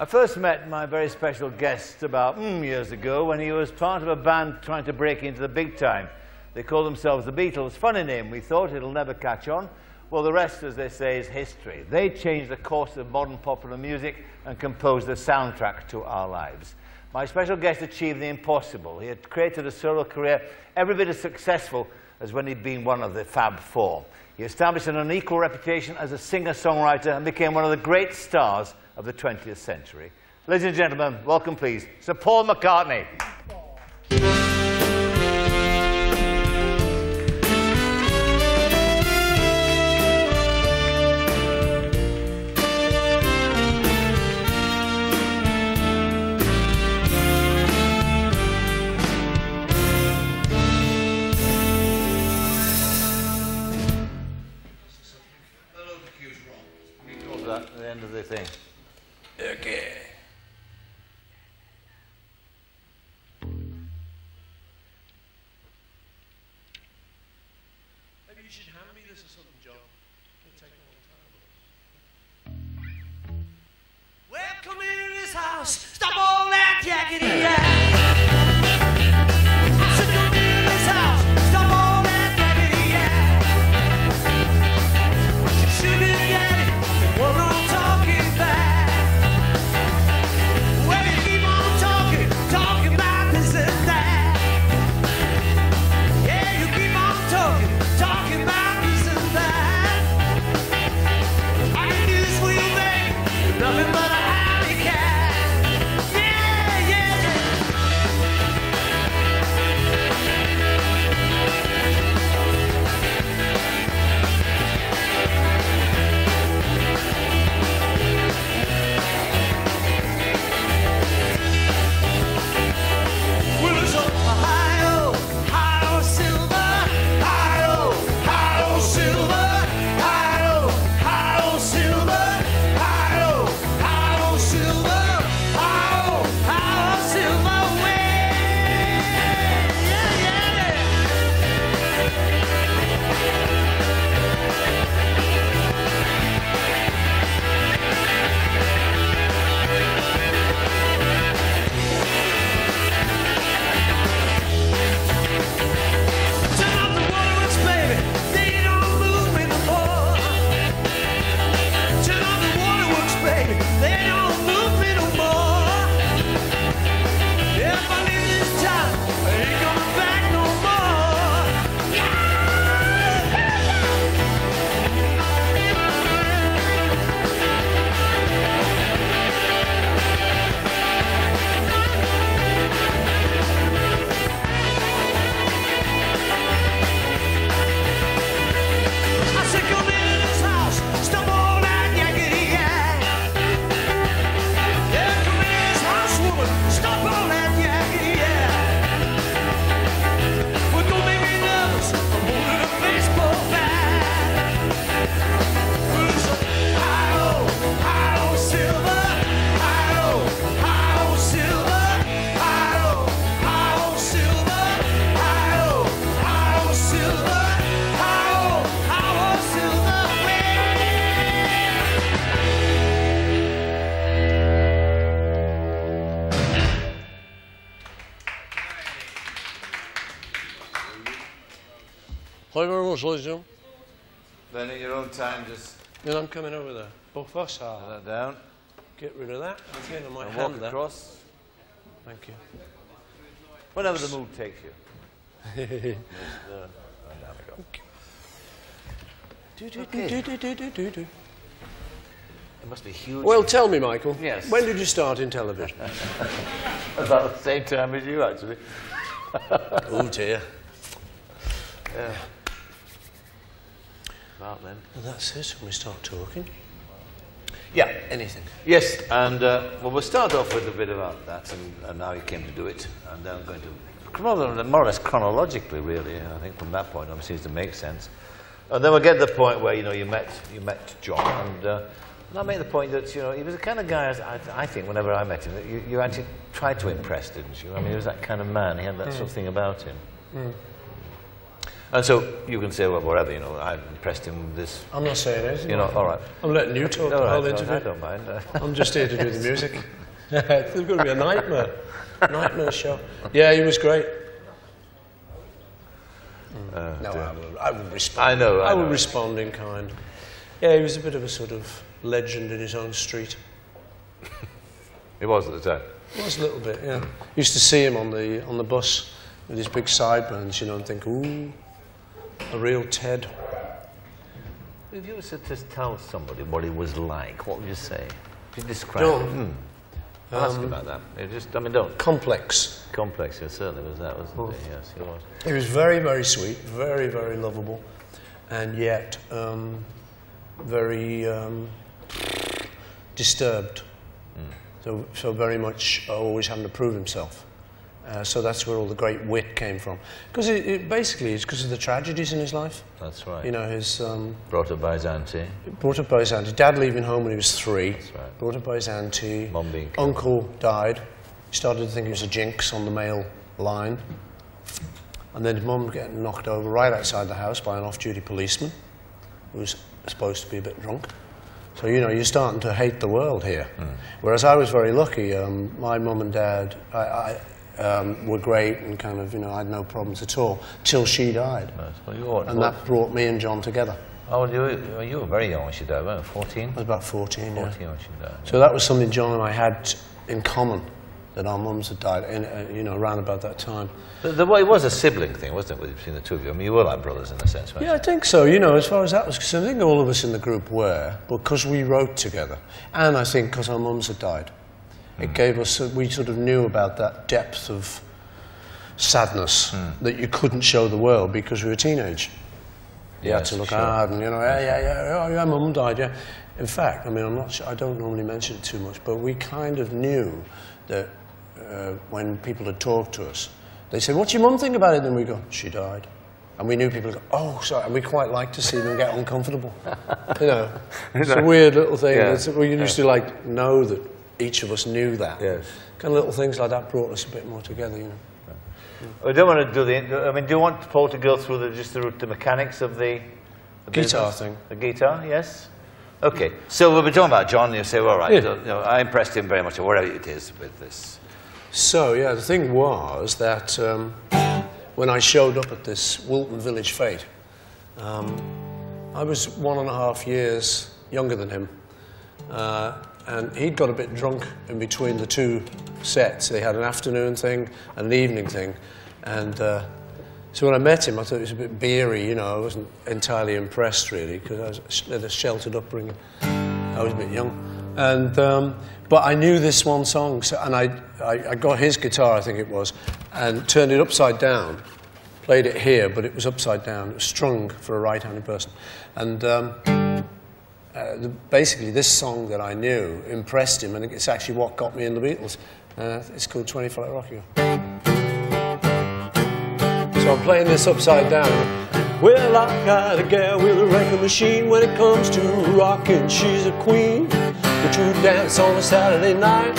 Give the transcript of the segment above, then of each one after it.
I first met my very special guest about mm, years ago when he was part of a band trying to break into the big time. They called themselves the Beatles. Funny name, we thought it'll never catch on. Well, the rest, as they say, is history. They changed the course of modern popular music and composed the soundtrack to our lives. My special guest achieved the impossible. He had created a solo career every bit as successful as when he'd been one of the Fab Four. He established an unequal reputation as a singer-songwriter and became one of the great stars of the 20th century. Ladies and gentlemen, welcome please, Sir Paul McCartney. Time, just Then I'm coming over there. Both us put that down Get rid of that. Again, I might and hand walk that. across. Thank you. Whenever the mood takes you. Just, and down we go. Do, do, Okay. do, do, do, do. It must be huge. Well, tell me, Michael. Yes. When did you start in television? about the same time as you, actually. oh dear. Yeah. About then. Well, that's it. When we start talking. Yeah. Anything. Yes, and uh, well, we'll start off with a bit about that and, and how you came to do it, and then I'm going to more or less chronologically, really. I think from that point on, it seems to make sense. And then we'll get to the point where you know you met you met John, and, uh, and I make the point that you know he was the kind of guy. as I, I think whenever I met him, that you, you actually tried to impress, didn't you? I mean, he was that kind of man. He had that sort of thing about him. And so you can say, well, whatever, you know, I impressed him with this. I'm not saying anything. You know, all right. I'm letting you talk All the whole interview. I don't mind. I'm just here to do the music. it's going to be a nightmare. Nightmare show. Yeah, he was great. Oh, no, I would, I respond. I know, I I know. respond in kind. Yeah, he was a bit of a sort of legend in his own street. he was at the time. He was a little bit, yeah. Used to see him on the on the bus with his big sideburns, you know, and think, ooh, a real Ted. If you were to just tell somebody what he was like, what would you say? If you describe Don't. him. Hmm. I'll ask about that. It just, I mean, don't. Complex. Complex, it certainly was that, wasn't Oh. it? Yes, he was. He was very, very sweet, very, very lovable, and yet um, very um, disturbed. So, so very much always having to prove himself. Uh, so that's where all the great wit came from. Because it, it basically it's because of the tragedies in his life. That's right. You know, his um, Brought up by his auntie. brought up by his auntie. Dad leaving home when he was three. right. Brought up by his auntie. Mum being killed. Uncle died. He started to think he was a jinx on the male line. And then his mum getting knocked over right outside the house by an off-duty policeman who was supposed to be a bit drunk. So, you know, you're starting to hate the world here. Hmm. Whereas I was very lucky. Um, my mum and dad I, I, um, were great and kind of, you know, I had no problems at all till she died. Right. Well, And that brought me and John together. Oh, you, were- you were very young when she died, weren't you? 14? I was about 14, yeah. 14 when she died. So that was something John and I had in common, that our mums had died, in, uh, you know, around about that time. The, the, well, it was a sibling thing, wasn't it, between the two of you? I mean, you were like brothers in a sense, weren't Yeah, I think so. You know, as far as that was concerned, I think all of us in the group were, because we wrote together, and I think because our mums had died, it gave us. We sort of knew about that depth of sadness that you couldn't show the world because we were teenage. You had to look sure. hard, and you know, yeah, yeah, yeah, oh, yeah, mum died, yeah. In fact, I mean, I'm not. Sure, I don't normally mention it too much, but we kind of knew that uh, when people had talked to us, they said, "What's your mum think about it?" Then we go, "She died," and we knew people would go, "Oh, sorry," and we quite like to see them get uncomfortable. you know, it's a weird little thing. Yeah. It's, we used to like know that each of us knew that. Yes. Kind of little things like that brought us a bit more together. You know. I don't want to do the. I mean, do you want Paul to go through the, just the, the mechanics of the, the Guitar business? thing. The guitar, yes. Okay. So we'll be talking about John. You say, well, all right. Yeah. so, you know, I impressed him very much, or whatever it is, with this. So, yeah, the thing was that um, when I showed up at this Woolton Village fete, um, I was one and a half years younger than him. Uh, and he'd got a bit drunk in between the two sets. They had an afternoon thing and an evening thing. And uh, so when I met him, I thought he was a bit beery, you know. I wasn't entirely impressed, really, because I was, had a sheltered upbringing. I was a bit young. And, um, but I knew this one song, so, and I, I, I got his guitar, I think it was, and turned it upside down. Played it here, but it was upside down. It was strung for a right-handed person. And um, uh, the, basically, this song that I knew impressed him, and it's actually what got me in the Beatles. Uh, it's called Twenty Flight Rock. So I'm playing this upside down. Well, I got a gal with a record machine when it comes to rocking. She's a queen. The true dance on a Saturday night.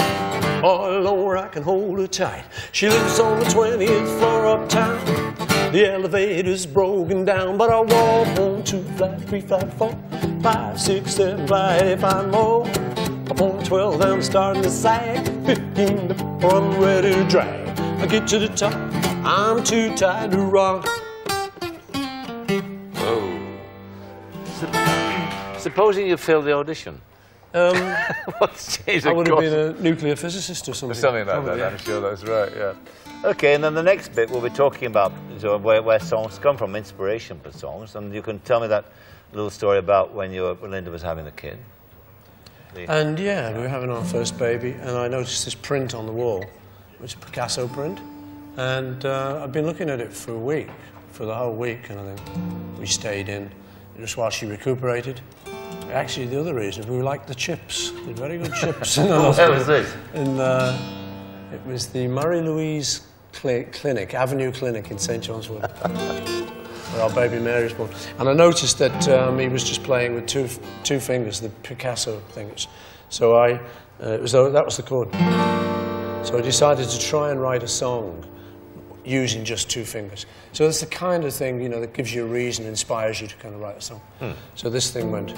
All alone where I can hold her tight. She lives on the 20th floor uptown. The elevator's broken down, but I'll walk on two flat, three flat, four, five, six, seven, flat, eight, five more. Up on 12, I'm starting to sag. 15 before I'm ready to drag. I get to the top, I'm too tired to rock. Supposing you failed the audition. Um, What's changed? I would have been a nuclear physicist or something. Something like Probably, that, yeah. I'm sure that's right, yeah. Okay, and then the next bit we'll be talking about so where, where songs come from, inspiration for songs, and you can tell me that little story about when you were, when Linda was having the kid. And yeah, we were having our first baby, and I noticed this print on the wall, which is a Picasso print. And uh, I've been looking at it for a week, for the whole week, and I think we stayed in just while she recuperated. Actually, the other reason, we liked the chips. Did very good chips. in the hospital. was this? And uh, it was the Murray Louise Cli- Clinic, Avenue Clinic in St John's Wood, where our baby Mary was born. And I noticed that um, he was just playing with two, two fingers, the Picasso things. So I, uh, it was, that was the chord. So I decided to try and write a song using just two fingers. So it's the kind of thing, you know, that gives you a reason, inspires you to kind of write a song. So this thing went.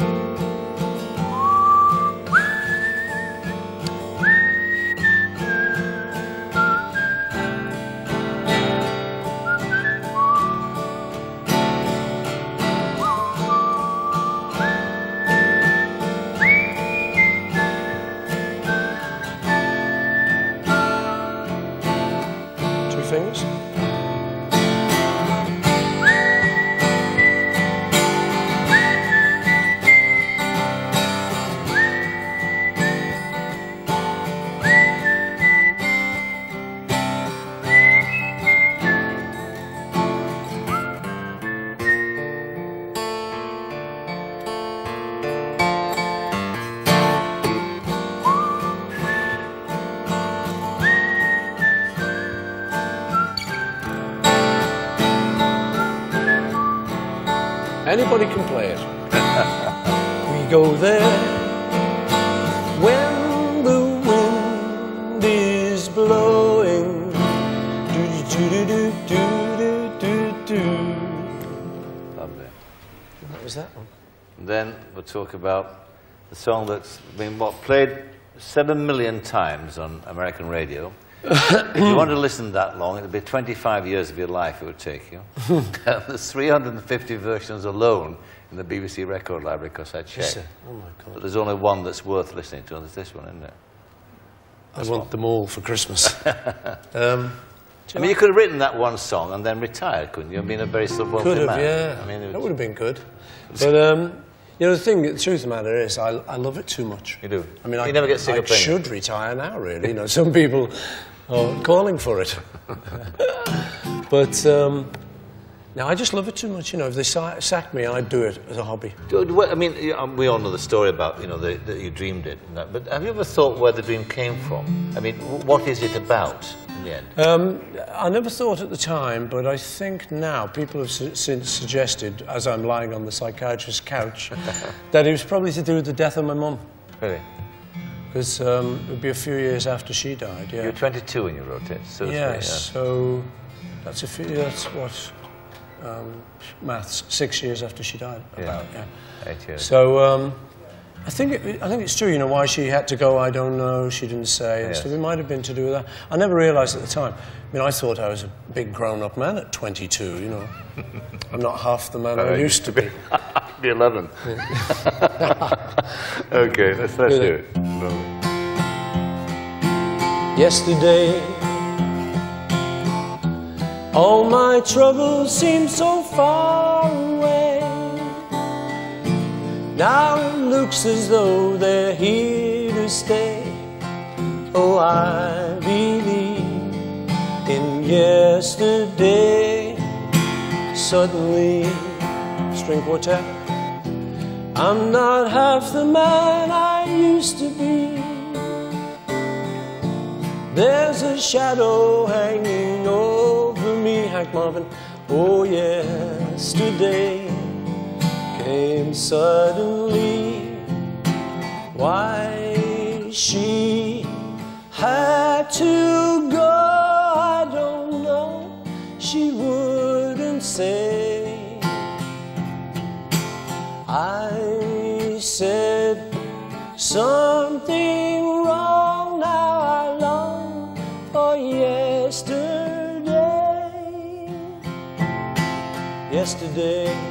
Talk about the song that's been what played seven million times on American radio. if you want to listen that long, it'll be 25 years of your life it would take you. there's 350 versions alone in the BBC Record Library because I checked. it? Oh my But god. there's only one that's worth listening to, and there's this one, isn't it? I want them all for Christmas. um, I mean, you could have written that one song and then retired, couldn't you? And been a very sort of could have, man. yeah. I mean, it that would have been good. But um, you know, the thing, the truth of the matter is, I, I love it too much. You do? I mean, You I never get sick I of playing should retire now, really. You know, some people are calling for it. but um, no, I just love it too much. You know, if they sa- sacked me, I'd do it as a hobby. I mean, we all know the story about you know that you dreamed it, but have you ever thought where the dream came from? I mean, what is it about in the end? Um, I never thought at the time, but I think now people have su- since suggested, as I'm lying on the psychiatrist's couch, that it was probably to do with the death of my mum. Really, Because um, it would be a few years after she died. yeah. you Yeah. were 22 when you wrote it. So Yes. very, So that's a few. That's what um, maths. Six years after she died. Yeah. About. Yeah. yeah, eight years. So um, I think it, I think it's true. You know why she had to go? I don't know. She didn't say. And Yes. stuff. It might have been to do with that. I never realised at the time. I mean, I thought I was a big grown-up man at 22. You know, I'm not half the man I Uh, used to be. Be 11. okay, let's, let's do it. Yesterday, all my troubles seemed so far away. Now it looks as though they're here to stay. Oh, I believe in yesterday. Suddenly, string quartet. I'm not half the man I used to be. There's a shadow hanging over me, Hank Marvin. Oh, yesterday came suddenly. Why she had to go, I don't know. She wouldn't say. I said something wrong. Now I long for yesterday. Yesterday,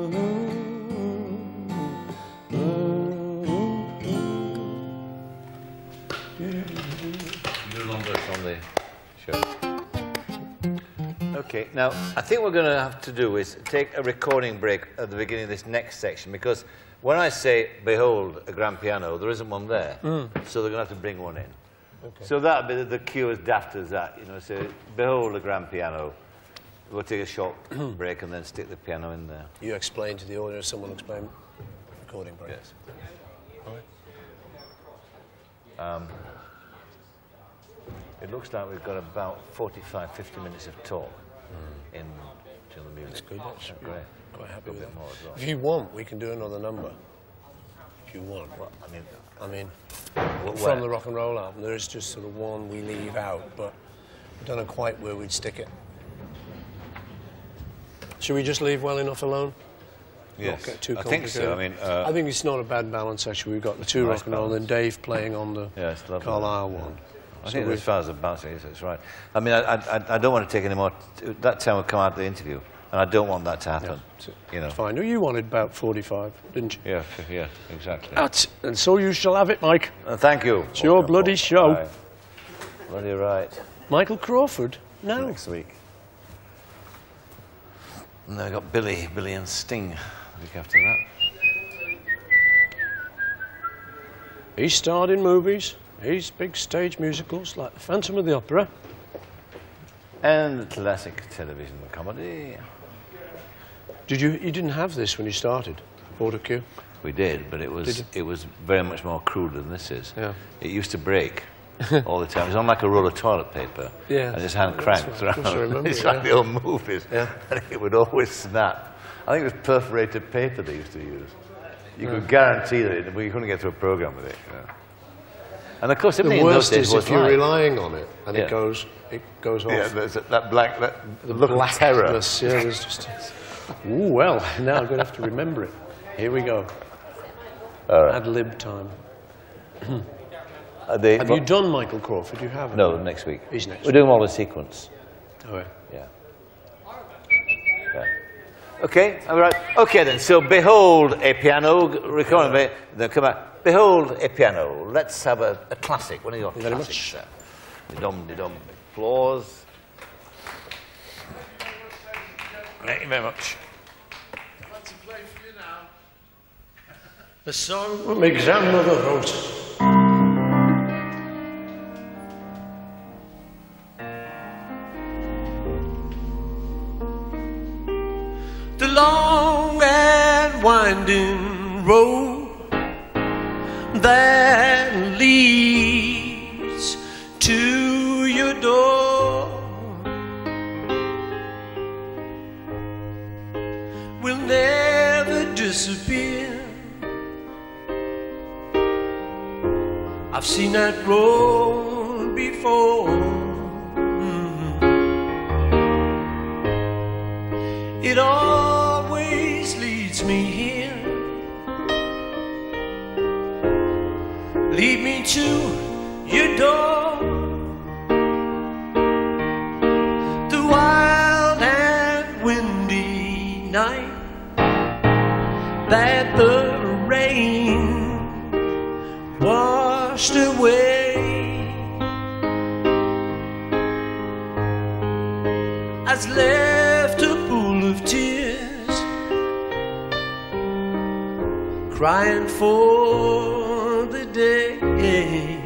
Okay, now I think we're going to have to do is take a recording break at the beginning of this next section because when I say behold a grand piano, there isn't one there, so they're going to have to bring one in. So that'll be the, the cue as daft as that, you know. So behold a grand piano. We'll take a short break and then stick the piano in there. You explain to the audience, someone explain recording break. Yes. Um, it looks like we've got about 45, 50 minutes of talk in till the music. That's good. That's Isn't that great. Quite happy A with bit that. more as well. If you want, we can do another number. If you want. Well, I mean, I mean, wh- from where? the rock and roll album, there is just sort of one we leave out, but I don't know quite where we'd stick it. Should we just leave well enough alone? yes, Not get too I think so. I mean, uh, I think it's not a bad balance actually. We've got the two Nice rock and roll and Dave playing on the Yeah. Carlisle one. I So think as far as the bouncing is, it's right. I mean, I, I, I don't want to take any more. That time will come out of the interview, and I don't want that to happen. You know. Fine. You wanted about 45, didn't you? Yeah, yeah, exactly. That's, and so you shall have it, Mike. Uh, thank you. It's your bloody show. Right. Bloody right. Michael Crawford. No. Next week. And then I got Billy, Billy and Sting. The week after that. He starred in movies. He's big stage musicals like The Phantom of the Opera. And classic television comedy. Did you? You didn't have this when you started, Autocue. We did, but it was Did it was very much more crude than this is. Yeah. It used to break all the time. It was on like a roll of toilet paper. Yeah. And his hand cranked right. Around. Remember it's it, like the old movies. Yeah. And it would always snap. I think it was perforated paper they used to use. You could guarantee that it, well, you couldn't get through a program with it. you know. And of course, The everything in those worst days is was if you're live. relying on it and Yeah. it goes, it goes off. Yeah, there's that- that black, that look of terror. Blackness, Yeah, there's just. Ooh, well, now I'm going to have to remember it. Here we go. Ad lib time. Uh, they- Have you done Michael Crawford? You haven't. No, next week. He's next We're doing all in sequence. Oh, yeah. Yeah. yeah. Okay, all right. Okay then. So behold a piano. Recording me. Then come back. Behold a piano. Let's have a, a classic. One of your Thank you very classics. There. Dum de dum. Applause. Thank you very much. The song my grandmother wrote. The winding road that leads to your door will never disappear. I've seen that road before. Mhm. It always Lead me to your door. The wild and windy night that the rain washed away has left a pool of tears crying for day eh.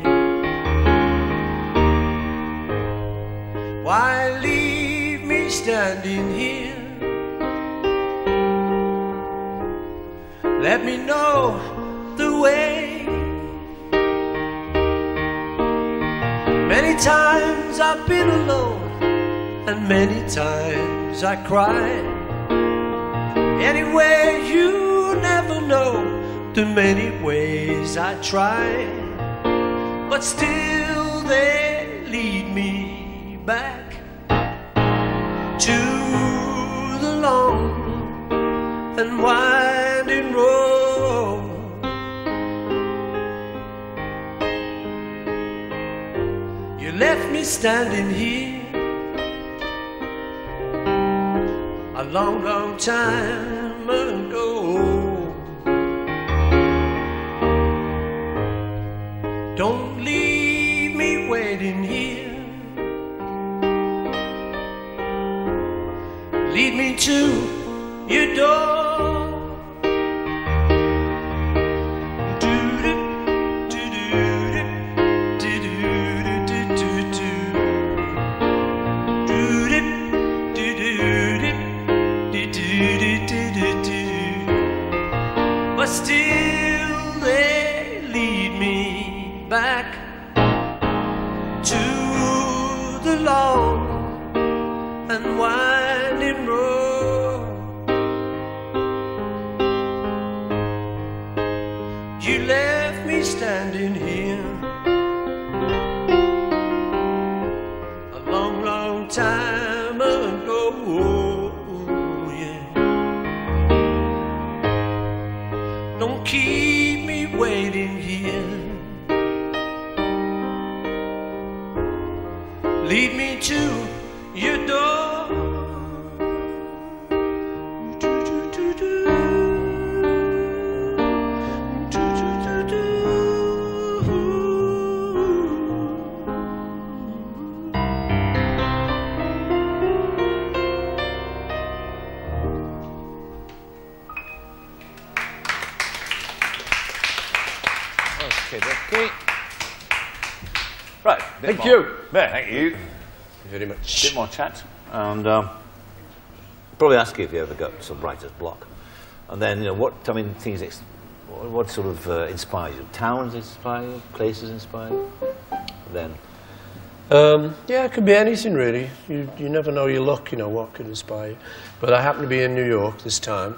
why leave me standing here? Let me know the way. Many times I've been alone, and many times I cried. Anyway, you never know the many ways I tried, but still they lead me back to the long and winding road. You left me standing here a long, long time ago. Don't leave me waiting here. Lead me to your door. Yeah, thank you. Thank you very bit more chat, and um, probably ask you if you ever got some writer's block, and then you know what. I mean, things. Ex- what, what sort of uh, inspires you? Towns inspire you? Places inspire you? Then, Um, yeah, it could be anything really. You, you never know your luck, you know, what could inspire you. But I happen to be in New York this time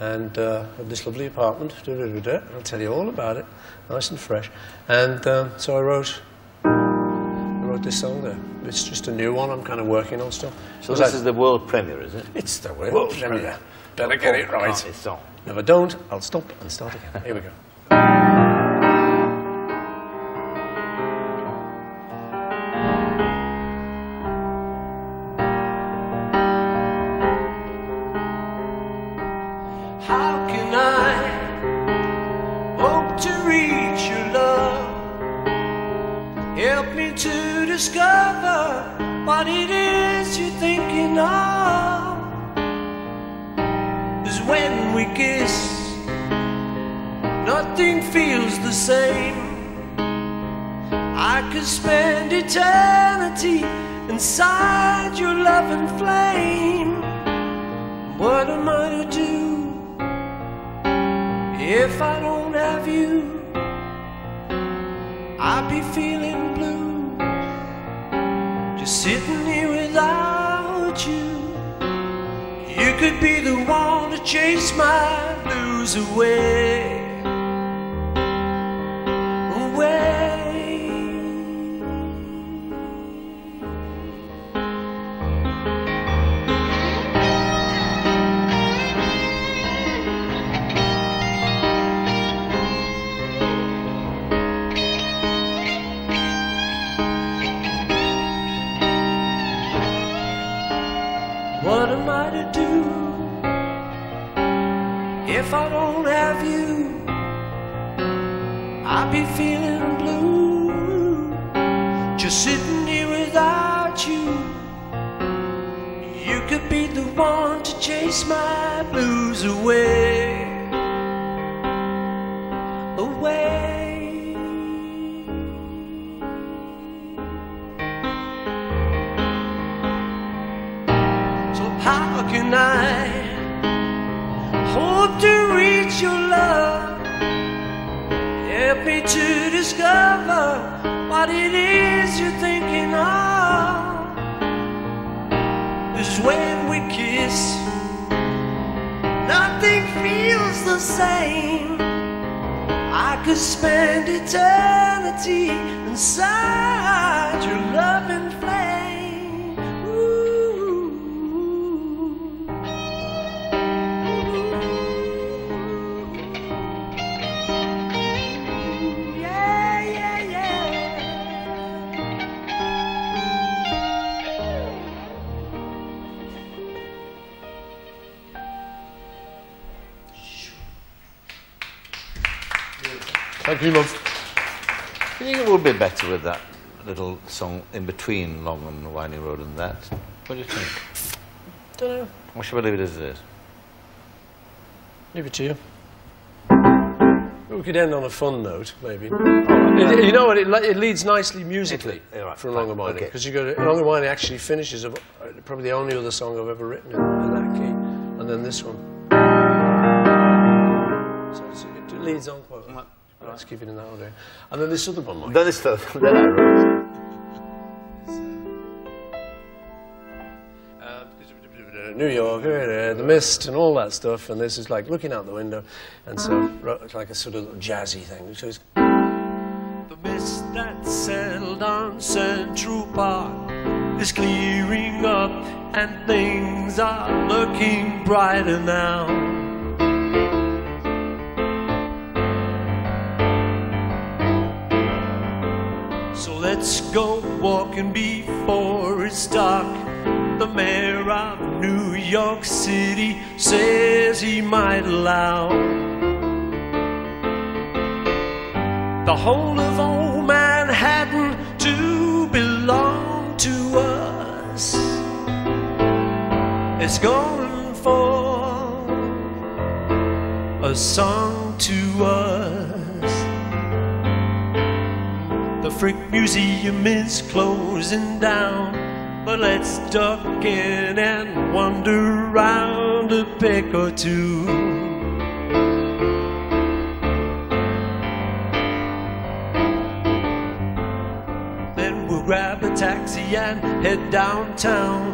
and uh, have this lovely apartment. Da-da-da-da. I'll tell you all about it, nice and fresh. And um, so I wrote, This song there. It's just a new one. I'm kind of working on stuff. so this I- is the world premiere, is it? It's the world, World premiere. premiere. Better get it right. If I don't, I'll stop and start again. Here we go. If I don't have you? I'll be feeling blue, just sitting here without you. You could be the one to chase my blues away, away. So how can I discover what it is you're thinking of. Cause when we kiss, nothing feels the same. I could spend eternity inside your loving Thank you, love. Do you think it would be better with that little song in between Long and Winding Road and that? What do you think? Don't know. Or should we leave it as it is? Leave it to you. We could end on a fun note, maybe. It- you know what? It, it leads nicely musically Yeah, right, for fine, Long and Winding okay. because you got to, Long and Winding actually finishes of, uh, probably the only other song I've ever written in, in that key, and then this one. So it's, it leads on quite well. Right. Let's keep it in that order. And then this other one, Mike. Then this other one. New York, eh, eh, the mist and all that stuff, and this is like looking out the window, and so it's like a sort of jazzy thing. So it's the mist that settled on Central Park is clearing up, and things are looking brighter now. So let's go walking before it's dark. The mayor of New York City says he might allow the whole of old Manhattan to belong to us. It's going for a song to us. The Frick Museum is closing down, but let's duck in and wander around a peck or two. Then we'll grab a taxi and head downtown,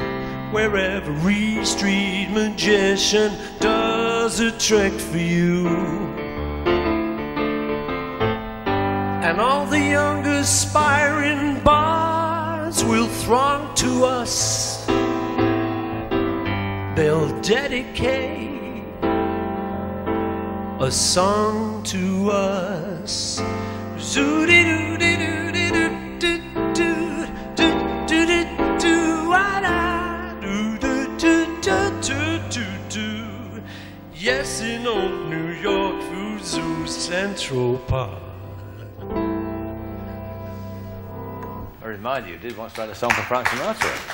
where every street magician does a trick for you. And all the young aspiring bards will throng to us. They'll dedicate a song to us. Yes, in old New York, Zoo Central Park. I remind you, did once write a song for Frank Sinatra.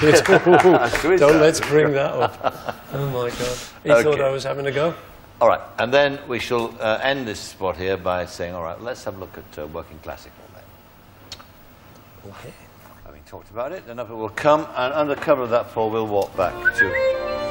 Don't let's bring that up. Oh my God! He thought I was having a go. All right, and then we shall uh, end this spot here by saying, all right, let's have a look at uh, working classical then. Okay. Having talked about it, enough it will come, and under cover of that fall, we'll walk back to.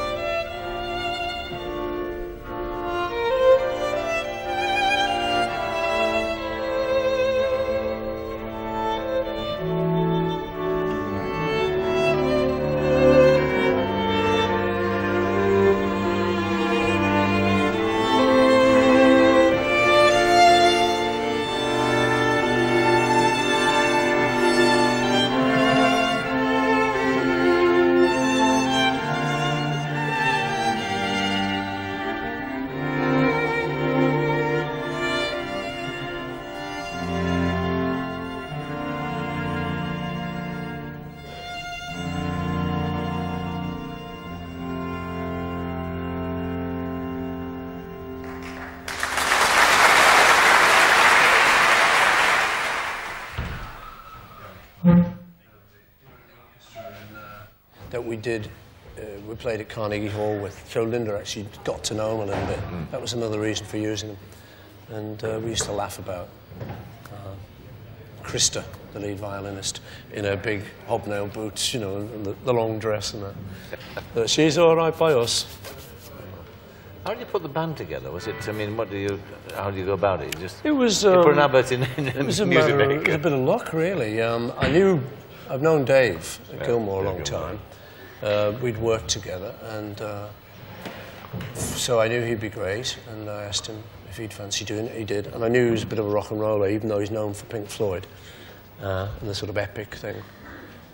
Did. Uh, we played at Carnegie Hall with Joe Linder. Actually, got to know him a little bit. That was another reason for using him. And uh, we used to laugh about uh, Krista, the lead violinist, in her big hobnail boots, you know, and the, the long dress and that. But she's all right by us. How did you put the band together? Was it, I mean, what do you, how do you go about it? You just It was. you put an um, advert in, in It was a, music matter of, it was a bit of luck, really. Um, I knew, I've known Dave Gilmour a long Gilmour. time. Uh, we'd worked together, and uh, so I knew he'd be great. And I asked him if he'd fancy doing it. He did, and I knew he was a bit of a rock and roller, even though he's known for Pink Floyd uh, and the sort of epic thing.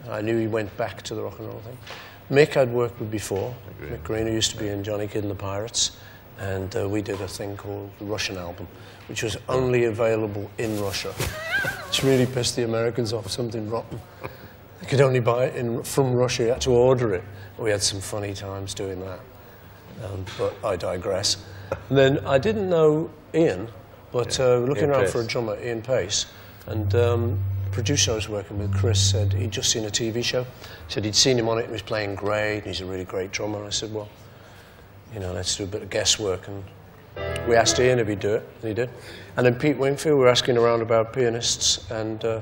And I knew he went back to the rock and roll thing. Mick I'd worked with before. Mick Green, who used to be in Johnny Kidd and the Pirates, and uh, we did a thing called the Russian album, which was only available in Russia. Which really pissed the Americans off, something rotten. They could only buy it in, from Russia, you had to order it. We had some funny times doing that. Um, but I digress. And then I didn't know Ian, but uh, looking Ian around for a drummer, Ian Paice, and um, producer I was working with, Chris, said he'd just seen a TV show. Said he'd seen him on it and he was playing great, and he's a really great drummer. I said, well, you know, let's do a bit of guesswork. And we asked Ian if he'd do it, and he did. And then Pete Wingfield, we were asking around about pianists, and uh,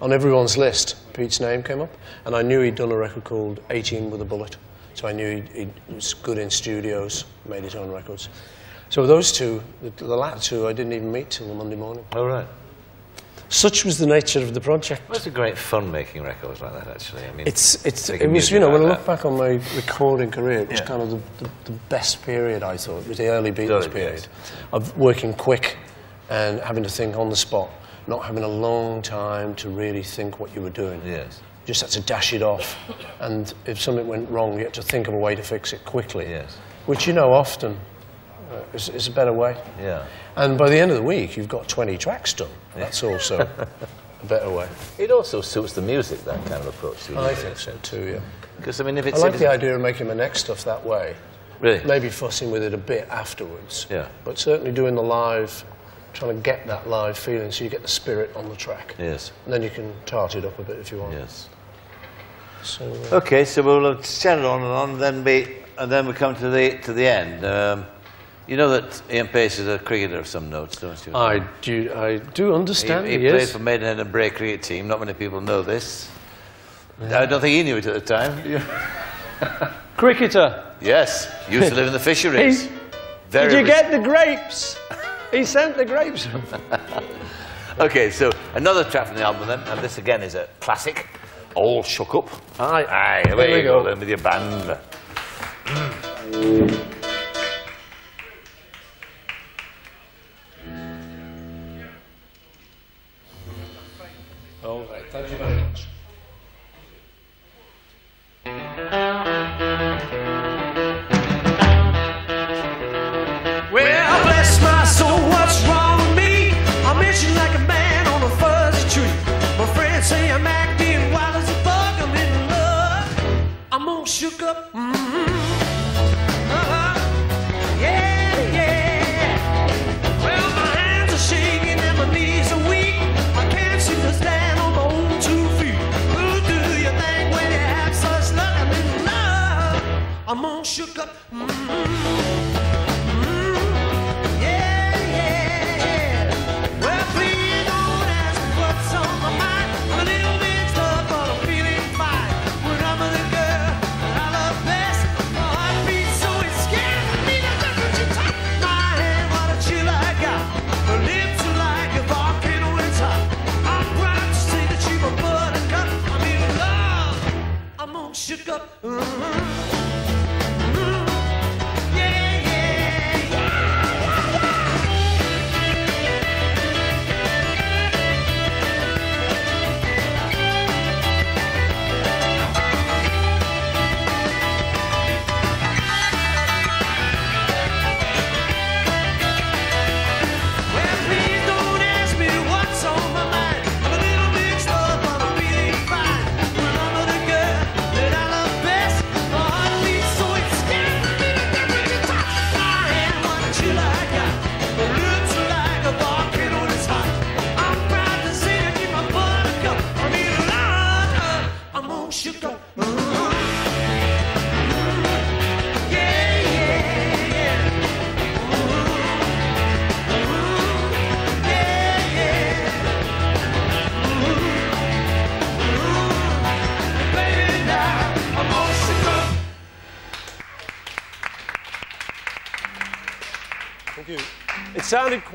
on everyone's list, Pete's name came up, and I knew he'd done a record called 18 with a Bullet. So I knew he was good in studios, made his own records. So those two, the, the latter two, I didn't even meet till the Monday morning. Oh, right. such was the nature of the project. Well, it's a great fun making records like that, actually. I mean, It's, it's, it was, you know, like when I that. look back on my recording career, it was Yeah. kind of the, the, the best period, I thought. It was the early Beatles period yes. of working quick and having to think on the spot, not having a long time to really think what you were doing. Yes. Just had to dash it off. And if something went wrong, you had to think of a way to fix it quickly. Yes. Which, you know, often uh, is, is a better way. Yeah. And by the end of the week, you've got 20 tracks done. That's also a better way. It also suits the music, that kind of approach. to I think so too, yeah. Because, I mean, if it's... I like the idea of making the next stuff that way. Really? Maybe fussing with it a bit afterwards. Yeah. But certainly doing the live, trying to get that live feeling so you get the spirit on the track. Yes. And then you can tart it up a bit if you want. Yes. So, uh, Okay, so we'll uh, chat on and on, then be, and then we come to the to the end. Um, you know that Ian Paice is a cricketer of some notes, don't you? I do, I do he, understand. he yes. played for Maidenhead and Bray cricket team. Not many people know this. I don't think he knew it at the time. Cricketer. yes, used to live in the fisheries. He- Very Did you get the grapes? he sent the grapes. Okay, so another track from the album then, and this again is a classic. All shook up. Aye. Aye, There away we you go go. then with your band. All right, thank you very much. In love. I'm all shook up.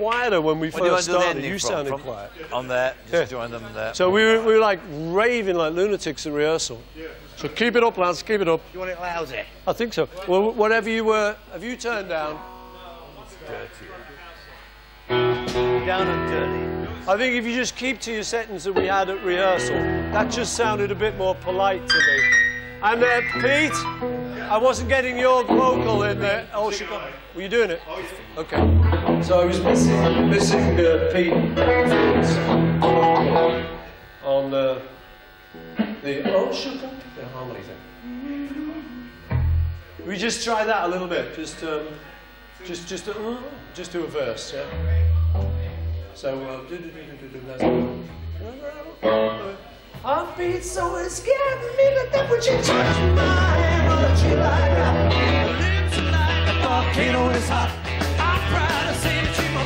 Quieter when we When do you first to the started. You from? sounded From- quiet. On there, just Yeah. join them there. So we were, we were like raving like lunatics at rehearsal. Yeah. So keep it up, lads, keep it up. You want it lousy? I think so. Well, whatever you were, have you turned down? Down and dirty. I think if you just keep to your sentence that we had at rehearsal, that just sounded a bit more polite to me. And uh, Pete, I wasn't getting your vocal in there. Oh, she got. Were you doing it? Okay. So I was missing, missing uh, Pete on uh, the oh sugar the harmony thing. We just try that a little bit. Just um, just just uh, just do a verse, yeah. So uh, do, do, do, that's Heartbeat so it's scaring me death when you touch my hand. What you like? A volcano, it's hot. I'm proud to say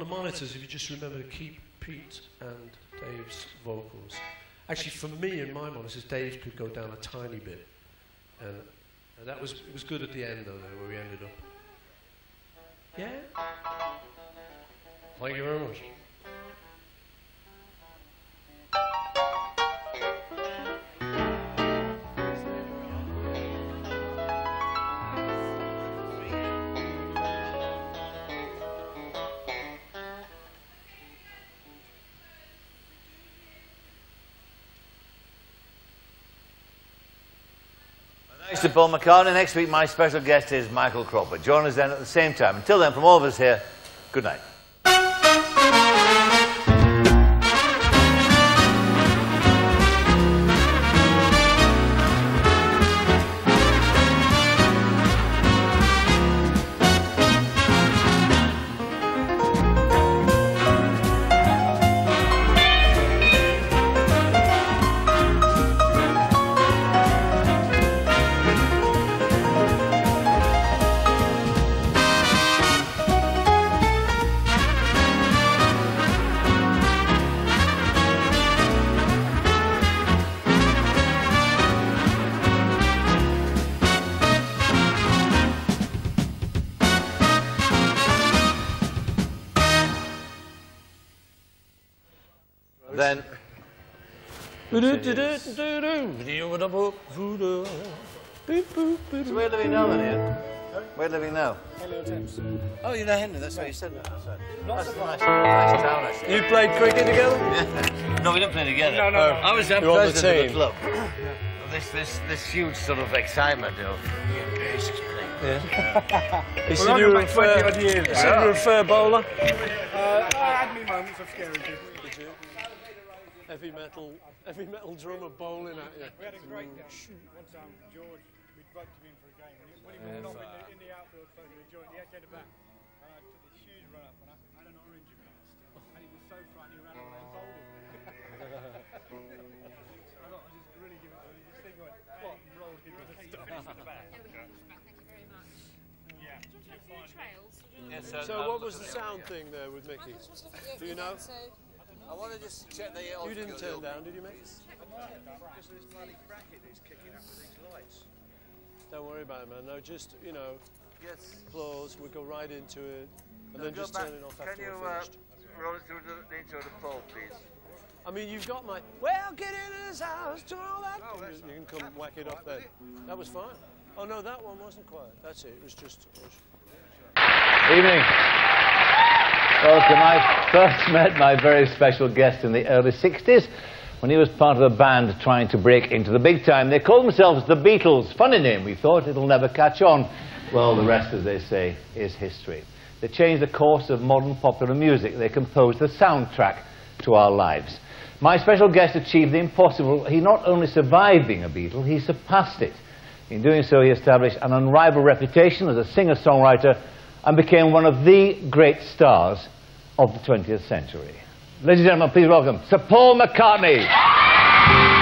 on the monitors, if you just remember to keep Pete and Dave's vocals. Actually, for me in my monitors, Dave could go down a tiny bit, and, and that was it was good at the end though, there, where we ended up. Yeah. Thank you very much. To Paul McCartney. Next week, my special guest is Michael Crawford. Join us then at the same time. Until then, from all of us here, good night. You know Henley, that's why you said that. That's, right. that's a nice, nice town, actually. You played cricket together? No, we didn't play together. No, no, I was um, You're on the president of team. the club. This, this, this huge sort of excitement of yes, it's playing. He said you were a fair, he said you a fair bowler. I had me moments of scaring people. Heavy metal, heavy metal drummer bowling at you. We had a great day. One time, George, we roped him in for a game. When he went off in the, in the So what was the sound thing there with Mickey? Do you know? I want to just check the. You didn't turn down, did you, Mickey? Because this bloody bracket is kicking up with these lights. Don't worry about it, man. No, just, you know, Yes. applause, we go right into it, and then just back. turn it off Can after you we're uh, finished. roll it through the, the intro to Paul, please? I mean, you've got my, well, get in his house, do all that. Oh, that's you can come whack it off then. That was fine. Oh, no, that one wasn't quiet. That's it. It was just. Evening. Welcome. I first met my very special guest in the early 60s when he was part of a band trying to break into the big time. They called themselves the Beatles. Funny name. We thought it'll never catch on. Well, the rest, as they say, is history. They changed the course of modern popular music. They composed the soundtrack to our lives. My special guest achieved the impossible. He not only survived being a Beatle, he surpassed it. In doing so, he established an unrivaled reputation as a singer-songwriter and became one of the great stars of the 20th century. Ladies and gentlemen, please welcome Sir Paul McCartney.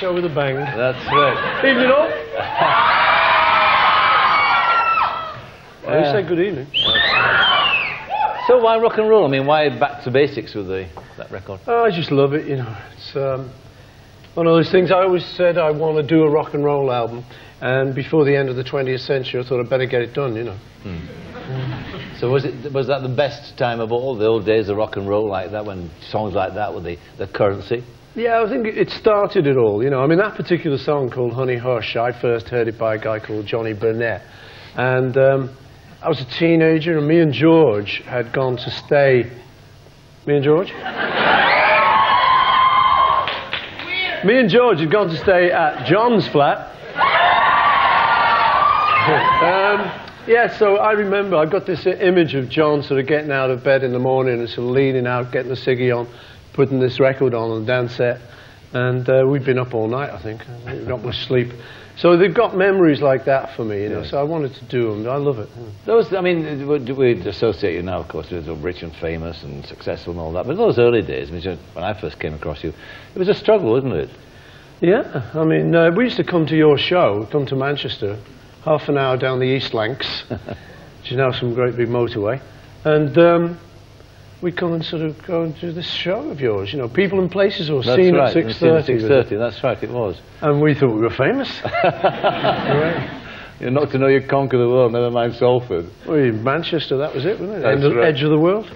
Show with a bang. That's right. Evening all. Oh, you said good evening. So why rock and roll? I mean, why back to basics with the, that record? Oh, I just love it, you know. It's um, one of those things. I always said I want to do a rock and roll album, and before the end of the 20th century, I thought I'd better get it done, you know. So was it was that the best time of all the old days of rock and roll like that when songs like that were the, the currency? Yeah, I think it started it all, you know. I mean, that particular song called Honey Hush, I first heard it by a guy called Johnny Burnette. And um, I was a teenager, and me and George had gone to stay. Me and George? me and George had gone to stay at John's flat. um, yeah, so I remember I got this image of John sort of getting out of bed in the morning and sort of leaning out, getting the ciggy on, putting this record on the dance set. And uh, we'd been up all night, I think, not much sleep. So they've got memories like that for me, you know. So I wanted to do them. I love it. Those, I mean, we'd associate you now, of course, with rich and famous and successful and all that. But those early days, I mean, just when I first came across you, it was a struggle, wasn't it? Yeah, I mean, uh, we used to come to your show, come to Manchester, half an hour down the East Lancs, which is now some great big motorway, and um, we'd come and sort of go and do this show of yours. You know, people and places or That's seen right. at six thirty, Six thirty. That's right. It was. and we thought we were famous. right. You're not to know you conquer the world. Never mind Salford. Well, in Manchester, that was it, wasn't it? That's End right. Edge of the world.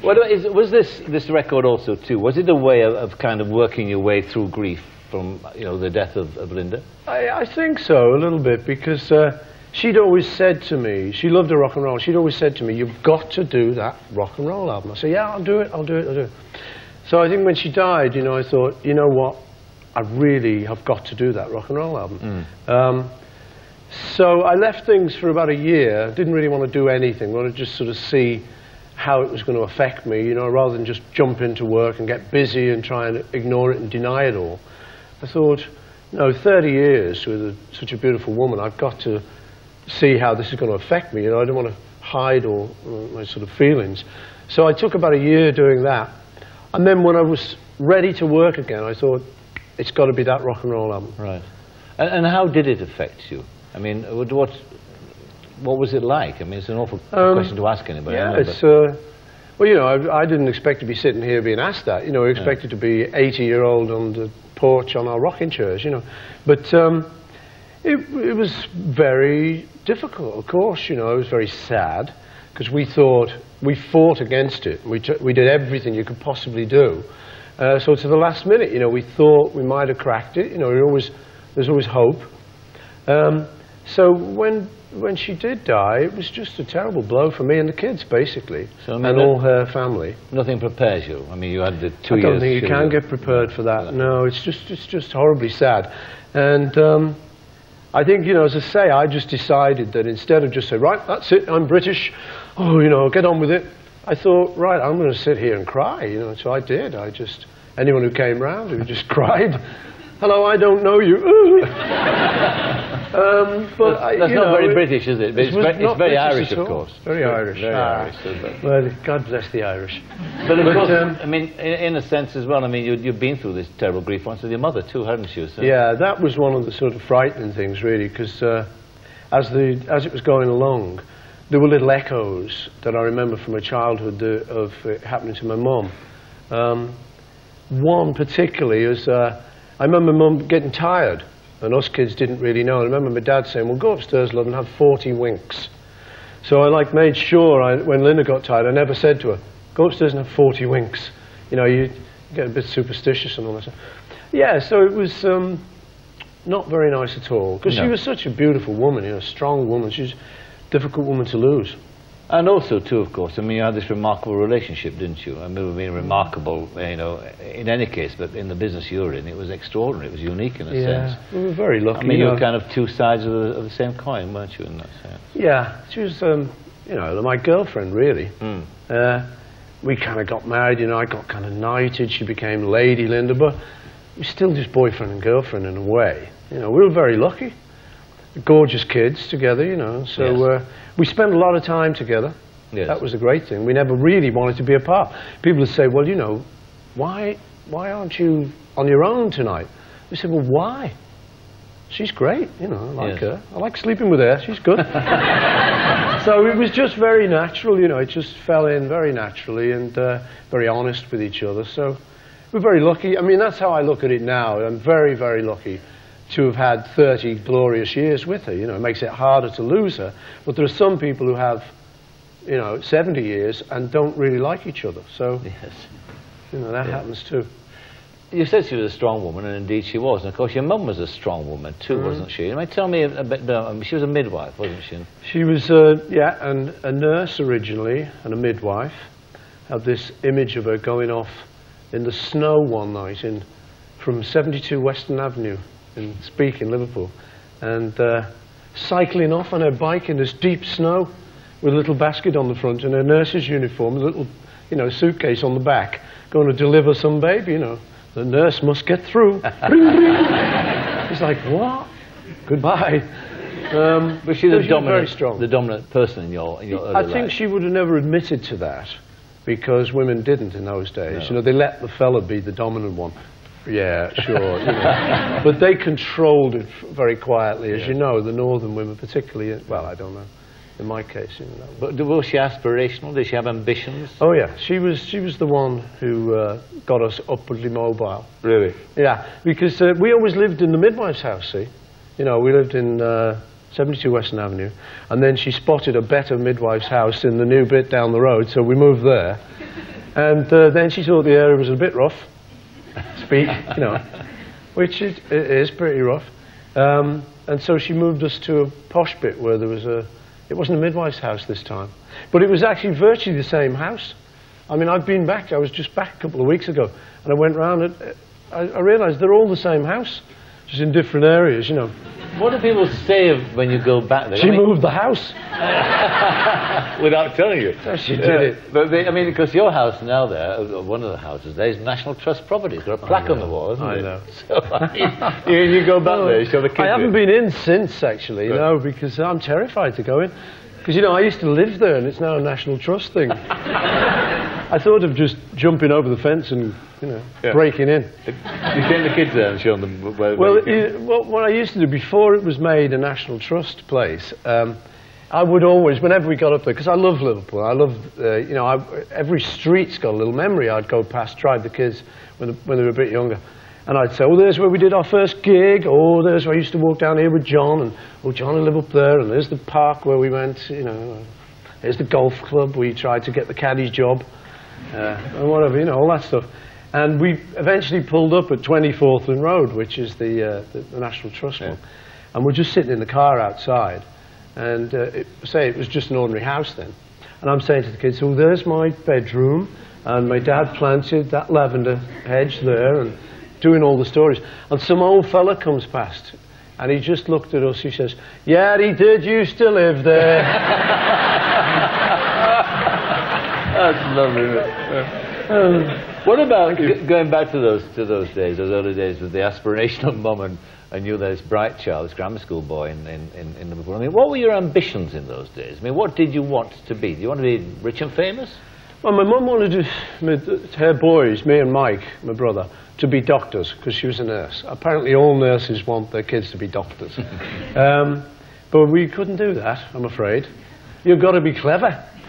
What was this this record also too? Was it a way of, of kind of working your way through grief from you know the death of, of Linda? I, I think so, a little bit, because uh, she'd always said to me, she loved the rock and roll, she'd always said to me, you've got to do that rock and roll album. I said, yeah, I'll do it, I'll do it, I'll do it. So I think when she died, you know, I thought, you know what, I really have got to do that rock and roll album. Um, so I left things for about a year, didn't really want to do anything, wanted to just sort of see how it was going to affect me, you know, rather than just jump into work and get busy and try and ignore it and deny it all. I thought, no, 30 years with a, such a beautiful woman, I've got to see how this is going to affect me. You know, I don't want to hide all my sort of feelings. So I took about a year doing that. And then when I was ready to work again, I thought, it's got to be that rock and roll album. Right. And, and how did it affect you? I mean, what what, was it like? I mean, it's an awful Um, question to ask anybody. Yeah, it's, uh, well, you know, I, I didn't expect to be sitting here being asked that. You know, I expected to be 80 year old on the porch on our rocking chairs, you know. But um, it, it was very difficult, of course, you know, it was very sad because we thought, we fought against it. We, t- we did everything you could possibly do. Uh, so to the last minute, you know, we thought we might have cracked it. You know, always, there's always hope. Um, so when when she did die, it was just a terrible blow for me and the kids, basically, So, I and all her family. nothing prepares you. I mean, you had the two I years. don't think you can get prepared for that. No, it's just it's just horribly sad, and um, I think you know, as I say, I just decided that instead of just saying, right, that's it, I'm British, oh, you know, get on with it. I thought, right, I'm going to sit here and cry, you know. So I did. I just anyone who came round who just cried. Hello, I don't know you. um, but That's you not know, very it- British, is it? It's, was it's very Irish, of course. Very Irish. Very Ah. Irish. Well, God bless the Irish. But of But, course, um, I mean, in, in a sense as well. I mean, you, you've been through this terrible grief once with your mother too, haven't you? So Yeah, that was one of the sort of frightening things, really, because uh, as the as it was going along, there were little echoes that I remember from my childhood of it happening to my mum. Um, one particularly is uh, I remember mum getting tired, and us kids didn't really know. I remember my dad saying, "Well, go upstairs, love, and have 40 winks." So I like made sure I, when Linda got tired, I never said to her, "Go upstairs and have 40 winks." You know, you get a bit superstitious and all that. stuff. Yeah, so it was um, not very nice at all because she was such a beautiful woman, you know, a strong woman. She's a difficult woman to lose. And also, too, of course, I mean, you had this remarkable relationship, didn't you? I mean, it being remarkable, you know, in any case, but in the business you were in, it was extraordinary. It was unique in a sense. we were very lucky. I mean, you you were kind of two sides of the, of the same coin, weren't you, in that sense? Yeah, she was, um, you know, my girlfriend, really. Mm. Uh, we kind of got married, you know, I got kind of knighted, she became Lady Linda, but we're still just boyfriend and girlfriend in a way. You know, we were very lucky. Gorgeous kids together, you know, so Yes. uh, we spent a lot of time together. Yes. That was a great thing. We never really wanted to be apart. People would say, well, you know, why why aren't you on your own tonight? We said, well, why? She's great, you know, I like Yes. her. I like sleeping with her, she's good. so it was just very natural, you know, it just fell in very naturally and uh, very honest with each other. So we're very lucky. I mean, that's how I look at it now. I'm very, very lucky to have had 30 glorious years with her. You know, it makes it harder to lose her. But there are some people who have, you know, 70 years and don't really like each other. So, Yes. you know, that happens too. You said she was a strong woman, and indeed she was. And of course, your mum was a strong woman too, Mm-hmm. wasn't she? I mean, tell me a, a bit. No, I mean, she was a midwife, wasn't she? She was, uh, yeah, and a nurse originally and a midwife. Had this image of her going off in the snow one night in, from 72 Western Avenue in Speke in Liverpool, and uh, cycling off on her bike in this deep snow with a little basket on the front and her nurse's uniform, a little, you know, suitcase on the back, going to deliver some baby, you know. The nurse must get through. Ring, ring. He's like, what? Goodbye. Um, But she so was the dominant, very strong. the dominant person in your in your I think life. she would have never admitted to that because women didn't in those days. You know, they let the fella be the dominant one. Yeah, sure. you know. But they controlled it very quietly, as you know. The northern women, particularly. Well, I don't know. In my case, you know. But was she aspirational? Did she have ambitions? Oh yeah, she was. She was the one who uh, got us upwardly mobile. Really? Yeah, because uh, we always lived in the midwife's house, see? You know, we lived in uh, 72 Western Avenue, and then she spotted a better midwife's house in the new bit down the road, so we moved there. And uh, then she thought the area was a bit rough, Speke, you know, which is pretty rough. Um, and so she moved us to a posh bit where there was a, it wasn't a midwife's house this time, but it was actually virtually the same house. I mean, I've been back, I was just back a couple of weeks ago, and I went round it, I, I realised they're all the same house, just in different areas, you know. What do people say of when you go back there? She I mean, moved the house. without telling you. She did it. But they, I mean, because your house now there, uh, one of the houses there, is National Trust property. It's got a plaque on the wall, isn't I it? know. So I you, you go back there, show the kids. I haven't it. been in since, actually, no, because I'm terrified to go in. Because, you know, I used to live there, and it's now a National Trust thing. I thought of just jumping over the fence and, you know, Yeah. breaking in. You take the kids there and show them where. Well, where you, what, what I used to do before it was made a National Trust place, um, I would always, whenever we got up there, because I love Liverpool, I love, uh, you know, I, every street's got a little memory. I'd go past, drive the kids when, they- when they were a bit younger, and I'd say, oh, there's where we did our first gig, oh, there's where I used to walk down here with John, and oh, John will live up there, and there's the park where we went, you know, there's the golf club, where we tried to get the caddy's job, uh, and whatever, you know, all that stuff. And we eventually pulled up at 20 Forthlin Road, which is the, uh, the, the National Trust one. And we're just sitting in the car outside. And uh, it, say it was just an ordinary house then. And I'm saying to the kids, oh, there's my bedroom. And my dad planted that lavender hedge there and doing all the stories. And some old fella comes past. And he just looked at us. He says, yeah, he did used to live there. That's lovely. isn't what about going back to those to those days, those early days with the aspirational mum and, and you, this bright child, this grammar school boy in, in, in, in Liverpool? I mean, what were your ambitions in those days? I mean, what did you want to be? Do you want to be rich and famous? Well, my mum wanted to, her boys, me and Mike, my brother, to be doctors because she was a nurse. Apparently, all nurses want their kids to be doctors. um, but we couldn't do that, I'm afraid. You've got to be clever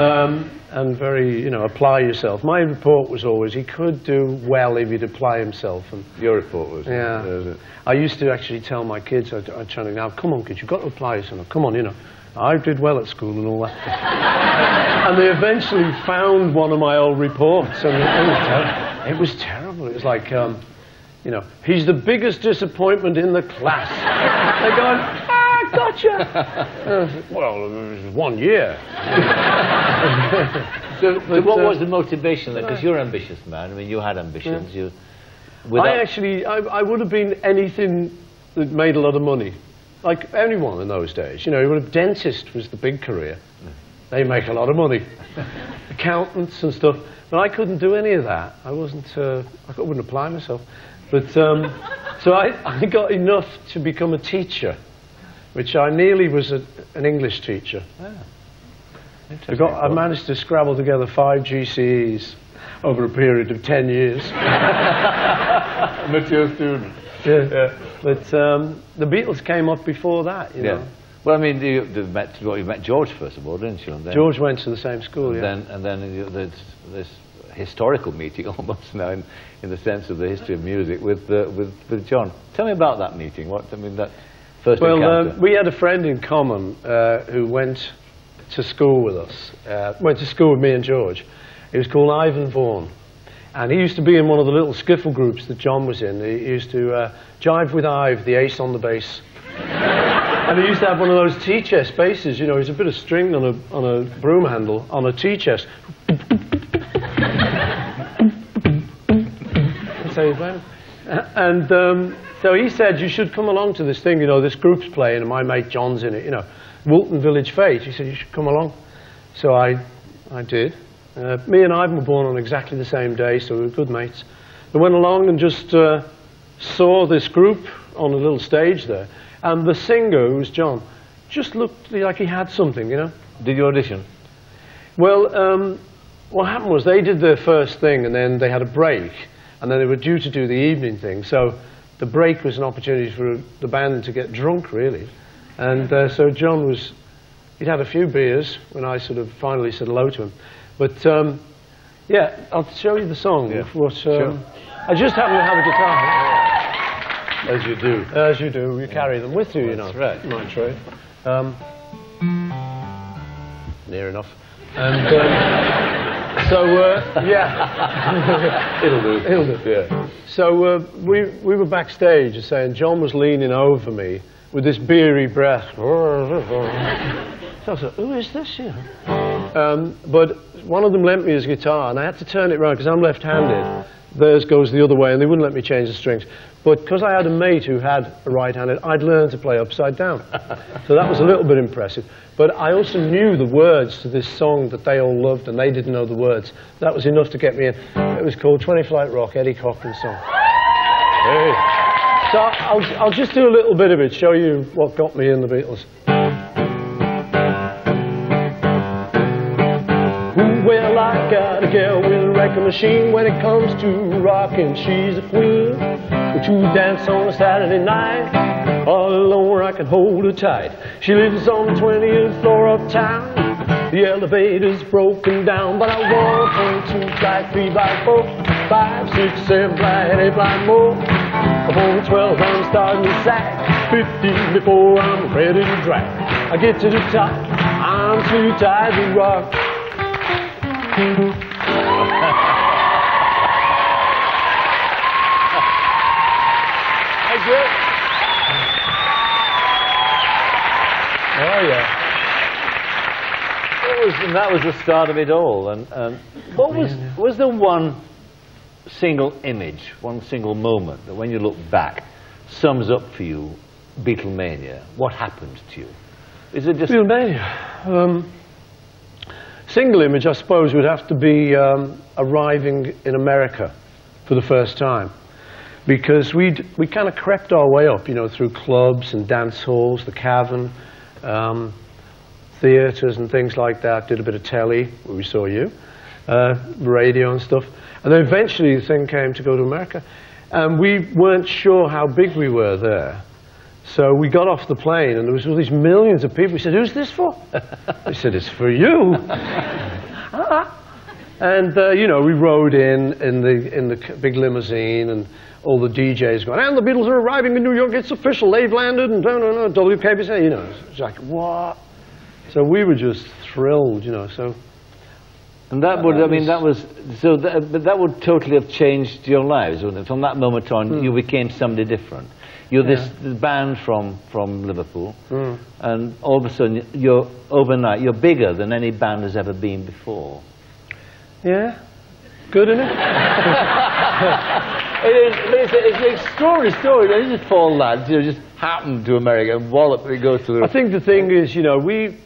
um, and very, you know, apply yourself. My report was always he could do well if he'd apply himself. And Your report was. yeah. was it? I used to actually tell my kids, I'd, I'd try to, now, come on, kids, you've got to apply yourself. Come on, you know. I did well at school and all that. and they eventually found one of my old reports, and it, it, was, ter- it was terrible. It was like, um, you know, he's the biggest disappointment in the class. They're going, ah, gotcha. Said, well, it was one year. So, so what uh, was the motivation? Because you're an ambitious man. I mean, you had ambitions. You. Without, I actually, I, I would have been anything that made a lot of money. Like anyone in those days. You know, you would have, dentist was the big career. They make a lot of money. Accountants and stuff. But I couldn't do any of that. I wasn't, uh, I wouldn't apply myself. But, um, so I, I got enough to become a teacher, which I nearly was a, an English teacher. I, got, I managed to scrabble together five GCEs over a period of 10 years. Mature student. Yeah. But um, the Beatles came up before that, you Yeah. know. Well, I mean, you, you met, well, you met George first of all, didn't you? And then, George went to the same school, yeah. Then, and then you- there's this historical meeting almost now in, in the sense of the history of music with, uh, with, with John. Tell me about that meeting. What, I mean, that first Well, encounter. um, we had a friend in common uh, who went to school with us, uh, went to school with me and George. He was called Ivan Vaughan. And he used to be in one of the little skiffle groups that John was in. He used to uh, jive with Ive, the ace on the bass. and he used to have one of those tea chest basses, you know, it's a bit of string on a, on a broom handle, on a tea chest. That's how you play. And um, so he said, you should come along to this thing, you know, this group's playing, and my mate John's in it, you know, Woolton Village Fete. He said, you should come along. So I, I did. Uh, me and Ivan were born on exactly the same day, so we were good mates. We went along and just uh, saw this group on a little stage there. And the singer, who was John, just looked like he had something, you know. Did you audition? Well, um, what happened was they did their first thing and then they had a break and then they were due to do the evening thing. So the break was an opportunity for the band to get drunk, really. And uh, so John was, he'd had a few beers when I sort of finally said hello to him. But um, yeah, I'll show you the song. Yeah, What, um, sure. I just happen to have a guitar. As you do. As you do, you carry them with you, you That's know. right. Night trade. Um, near enough. And um, so, uh, yeah. It'll do. It'll do. Yeah. So uh, we, we were backstage and saying John was leaning over me with this beery breath. So I said, who is this? You know? um, but one of them lent me his guitar and I had to turn it round because I'm left-handed. Theirs goes the other way and they wouldn't let me change the strings. But because I had a mate who had a right-handed, I'd learned to play upside down. so that was a little bit impressive. But I also knew the words to this song that they all loved and they didn't know the words. That was enough to get me in. It was called 20 Flight Rock, Eddie Cochran's song. Hey. So I'll, I'll just do a little bit of it, show you what got me in the Beatles. Well, I got a girl with a wrecking machine when it comes to rocking. She's a queen. But you dance on a Saturday night. All alone I can hold her tight. She lives on the 20th floor uptown. The elevator's broken down, but I want one, two, flight, three, flight, four, five, six, seven, flight, eight, flight more. I'm on 12, I'm starting to sack. 15 before I'm ready to drag. I get to the top, I'm too tired to rock. Yeah. What was, and that was the start of it all. And, and what was, was there one single image, one single moment that when you look back sums up for you Beatlemania? What happened to you? Is it just... Beatlemania. Um, single image, I suppose, would have to be um, arriving in America for the first time. Because we'd, we kind of crept our way up, you know, through clubs and dance halls, the Cavern, um, theatres and things like that. Did a bit of telly, where we saw you, uh, radio and stuff. And then eventually the thing came to go to America. And we weren't sure how big we were there. So we got off the plane, and there was all these millions of people. We said, "Who's this for?" I said, "It's for you." and uh, you know, we rode in in the in the big limousine, and all the DJs going, "And the Beatles are arriving in New York. It's official. They've landed." And no, no, no, WKBC. You know, it's like what? So we were just thrilled, you know. So And that would, I mean, that was, so that, but that would totally have changed your lives, wouldn't it? From that moment on, hmm. you became somebody different. You're this, this band from, from Liverpool, hmm. and all of a sudden, you're overnight, you're bigger than any band has ever been before. yeah, good, isn't it? It is, it's, it's an extraordinary story. These just four lads, you know, just happened to America and wallop, they go through. I think the thing is, you know, we,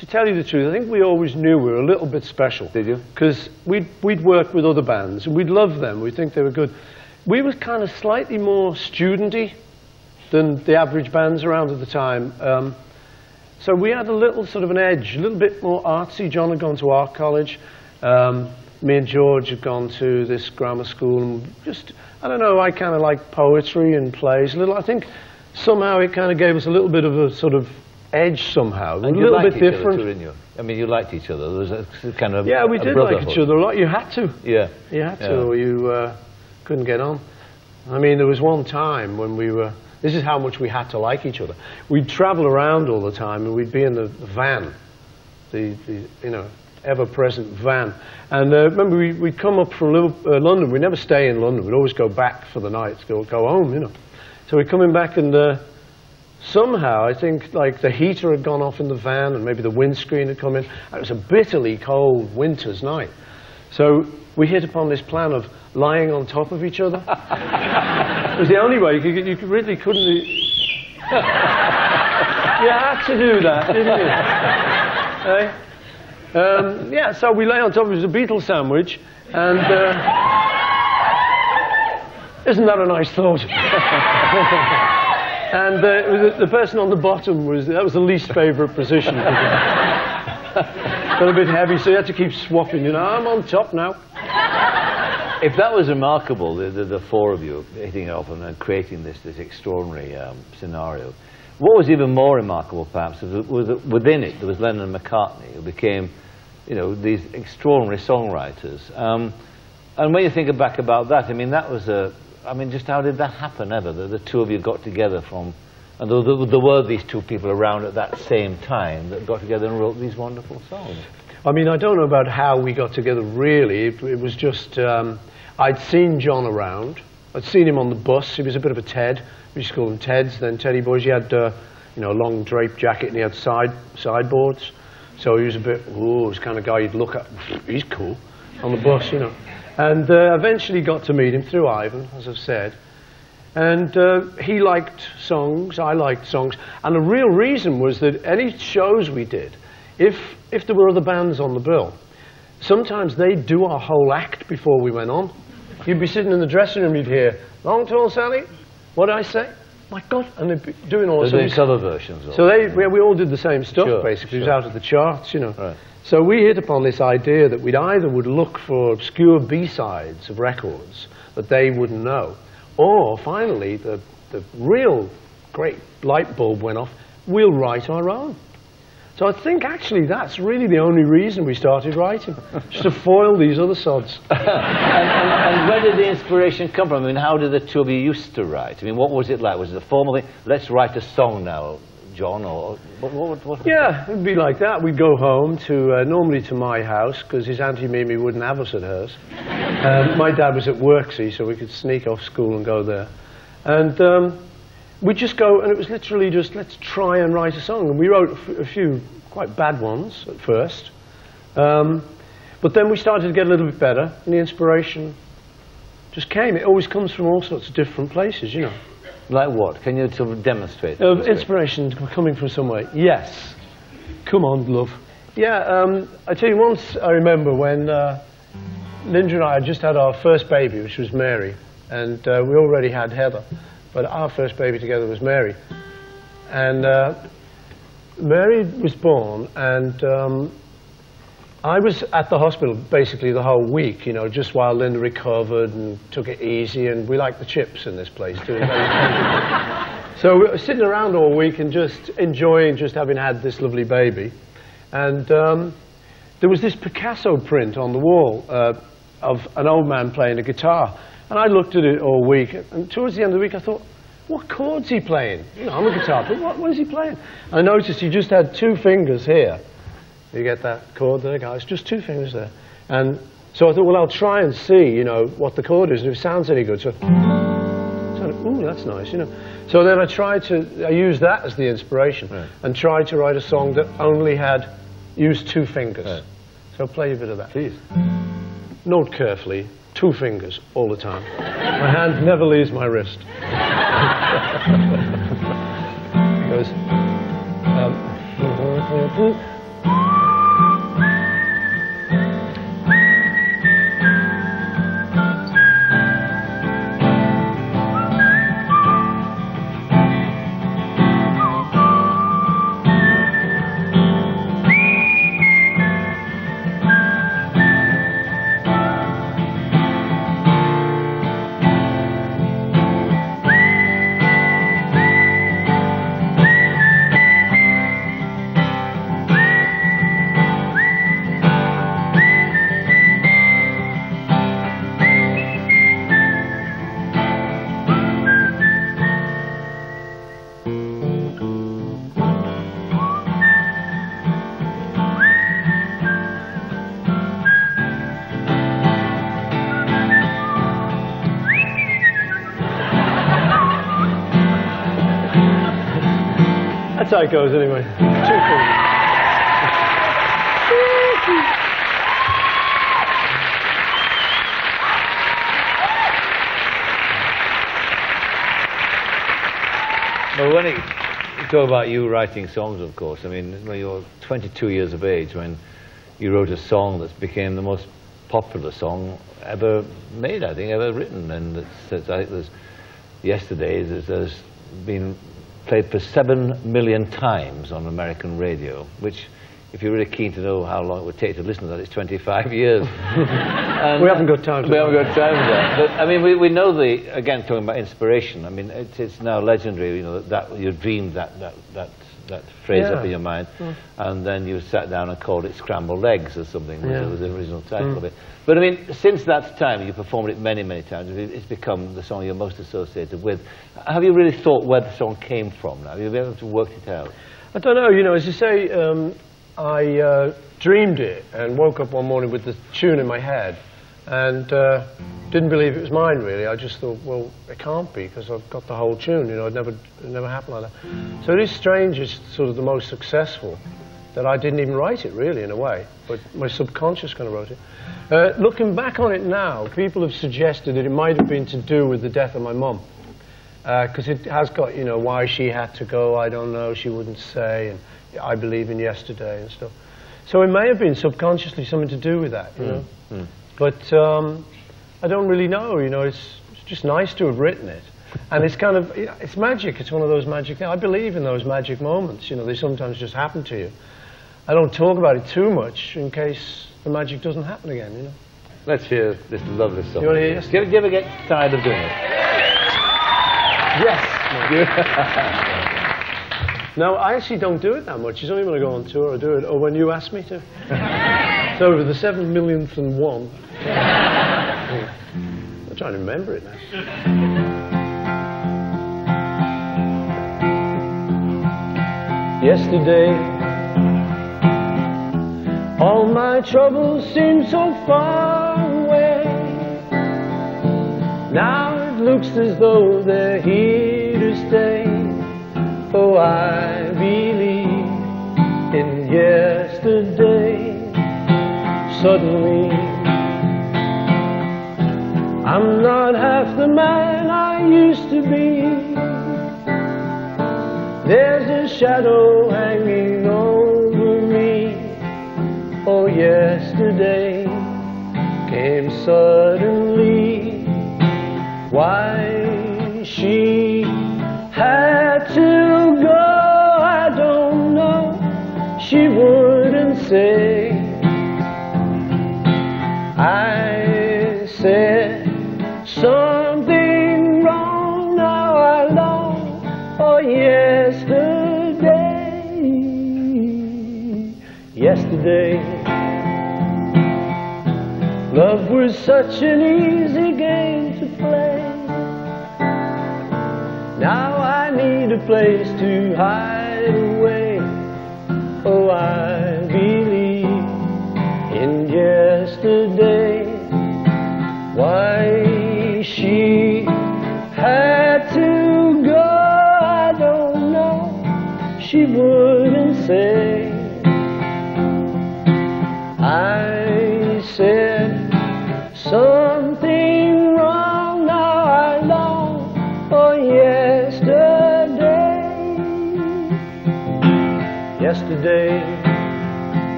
to tell you the truth, I think we always knew we were a little bit special. Did you? Because we'd, we'd worked with other bands, and we'd love them, we'd think they were good. We were kind of slightly more studenty than the average bands around at the time. Um, so we had a little sort of an edge, a little bit more artsy. John had gone to art college. Um, me and George had gone to this grammar school and just, I don't know, I kind of like poetry and plays a little. I think somehow it kind of gave us a little bit of a sort of edge somehow, a And you little bit different. too? I mean, you liked each other. There was a kind of yeah, we a did like each other a lot. You had to. Yeah. You had to, Yeah. or you uh, couldn't get on. I mean, there was one time when we were. This is how much we had to like each other. We'd travel around all the time, and we'd be in the van, the, the you know ever-present van. And uh, remember, we, we'd come up from Liverpool, uh, London. We never stay in London. We'd always go back for the night, go go home, you know. So we're coming back, and uh, somehow I think like the heater had gone off in the van, and maybe the windscreen had come in. It was a bitterly cold winter's night. So we hit upon this plan of lying on top of each other. it was the only way you could, get- you really couldn't. you had to do that, didn't you? Eh? Um, yeah, so we lay on top. Was a beetle sandwich, and uh, isn't that a nice thought? and uh, the, the person on the bottom was that was the least favourite position. A bit heavy, so you had to keep swapping. You know, I'm on top now. If that was remarkable, the, the, the four of you hitting it off and creating this, this extraordinary um, scenario, what was even more remarkable, perhaps, was that within it there was Lennon and McCartney, who became, you know, these extraordinary songwriters. Um, and when you think back about that, I mean, that was a, I mean, just how did that happen ever? The, the two of you got together from, and there, there, there were these two people around at that same time that got together and wrote these wonderful songs. I mean, I don't know about how we got together really. It, it was just, um, I'd seen John around. I'd seen him on the bus. He was a bit of a Ted. We used to call him Teds, then Teddy Boys. He had, uh, you know, a long draped jacket and he had side sideboards. So he was a bit, ooh, he was kind of guy you'd look at, he's cool, on the bus, you know. And uh, eventually got to meet him through Ivan, as I've said. And uh, he liked songs, I liked songs. And the real reason was that any shows we did, if, if there were other bands on the bill, sometimes they'd do our whole act before we went on. You'd be sitting in the dressing room, you'd hear, Long Tall Sally, what did I say? My God, and they're doing all They're doing cover versions of so they, we, we all did the same stuff, Sure, basically. It was out of the charts, you know. Right. So we hit upon this idea that we'd either would look for obscure B-sides of records that they wouldn't know, or finally, the, the real great light bulb went off, we'll write our own. So I think actually that's really the only reason we started writing, just to foil these other sods. and, and, and where did the inspiration come from? I mean, how did the two of you used to write? I mean, what was it like? Was it a formal thing? Let's write a song now, John, or what? what, what Yeah, it'd be like that. We'd go home to, uh, normally to my house, because his Auntie Mimi wouldn't have us at hers. Um, my dad was at work, see, so we could sneak off school and go there. And um, we'd just go, and it was literally just, let's try and write a song. And we wrote a, f- a few quite bad ones at first. Um, but then we started to get a little bit better, and the inspiration just came. It always comes from all sorts of different places, you know. Like what? Can you sort of demonstrate? Uh, inspiration coming from somewhere. Yes. Come on, love. Yeah, um, I tell you, once I remember when uh, Linda and I had just had our first baby, which was Mary, and uh, we already had Heather, but our first baby together was Mary. And uh, Mary was born, and um, I was at the hospital basically the whole week, you know, just while Linda recovered and took it easy, and we like the chips in this place, very So we were sitting around all week and just enjoying just having had this lovely baby. And um, there was this Picasso print on the wall uh, of an old man playing a guitar. And I looked at it all week, and towards the end of the week I thought, what chord's he playing? You know, I'm a guitar player, what, what is he playing? I noticed he just had two fingers here. You get that chord there, guys? Just two fingers there. And so I thought, well, I'll try and see, you know, what the chord is, and if it sounds any good. So, so ooh, that's nice, you know. So then I tried to, I used that as the inspiration, and tried to write a song that only had, used two fingers. Right. So play a bit of that. Please. Note carefully, two fingers all the time. my hand never leaves my wrist. Goes, um, goes anyway. Well, when it, talk about you writing songs, of course, I mean, when you're 22 years of age, when you wrote a song that became the most popular song ever made, I think, ever written. And it's, it's, I think there's, yesterday, there's, there's been played for seven million times on American radio, which, if you're really keen to know how long it would take to listen to that, it's 25 years. And- We haven't got time We haven't got time for that. But, I mean, we, we know the, again, talking about inspiration, I mean, it's, it's now legendary, you know, that, that you dreamed that, that, that, that phrase up in your mind, and then you sat down and called it Scrambled Eggs or something, was, Yeah. was the original title of it. But I mean, since that time, you performed it many, many times, it's become the song you're most associated with. Have you really thought where the song came from now? Have you been able to work it out? I don't know, you know, as you say, um, I uh, dreamed it and woke up one morning with the tune in my head and uh, didn't believe it was mine really. I just thought, well, it can't be because I've got the whole tune, you know, it never, it never happened like that. So it is strange, it's sort of the most successful that I didn't even write it really in a way, but my subconscious kind of wrote it. Uh, looking back on it now, people have suggested that it might have been to do with the death of my mum because it has got, you know, why she had to go, I don't know, she wouldn't say, and I believe in yesterday and stuff. So it may have been subconsciously something to do with that, you know. But um, I don't really know, you know, it's, it's just nice to have written it. And it's kind of, you know, it's magic, it's one of those magic things. I believe in those magic moments, you know, they sometimes just happen to you. I don't talk about it too much in case the magic doesn't happen again, you know. Let's hear this lovely song. You wanna hear do, you, do you ever get tired of doing it? Yes. No, I actually don't do it that much. It's only when I go on tour I do it, or when you ask me to. so over the seven millionth and one. I'm trying to remember it now. Yesterday, all my troubles seem so far away. Now it looks as though they're here to stay. Oh, I believe in yesterday. Suddenly, I'm not half the man I used to be. There's a shadow hanging over me. Oh, yesterday came suddenly. Such an easy game to play. Now I need a place to hide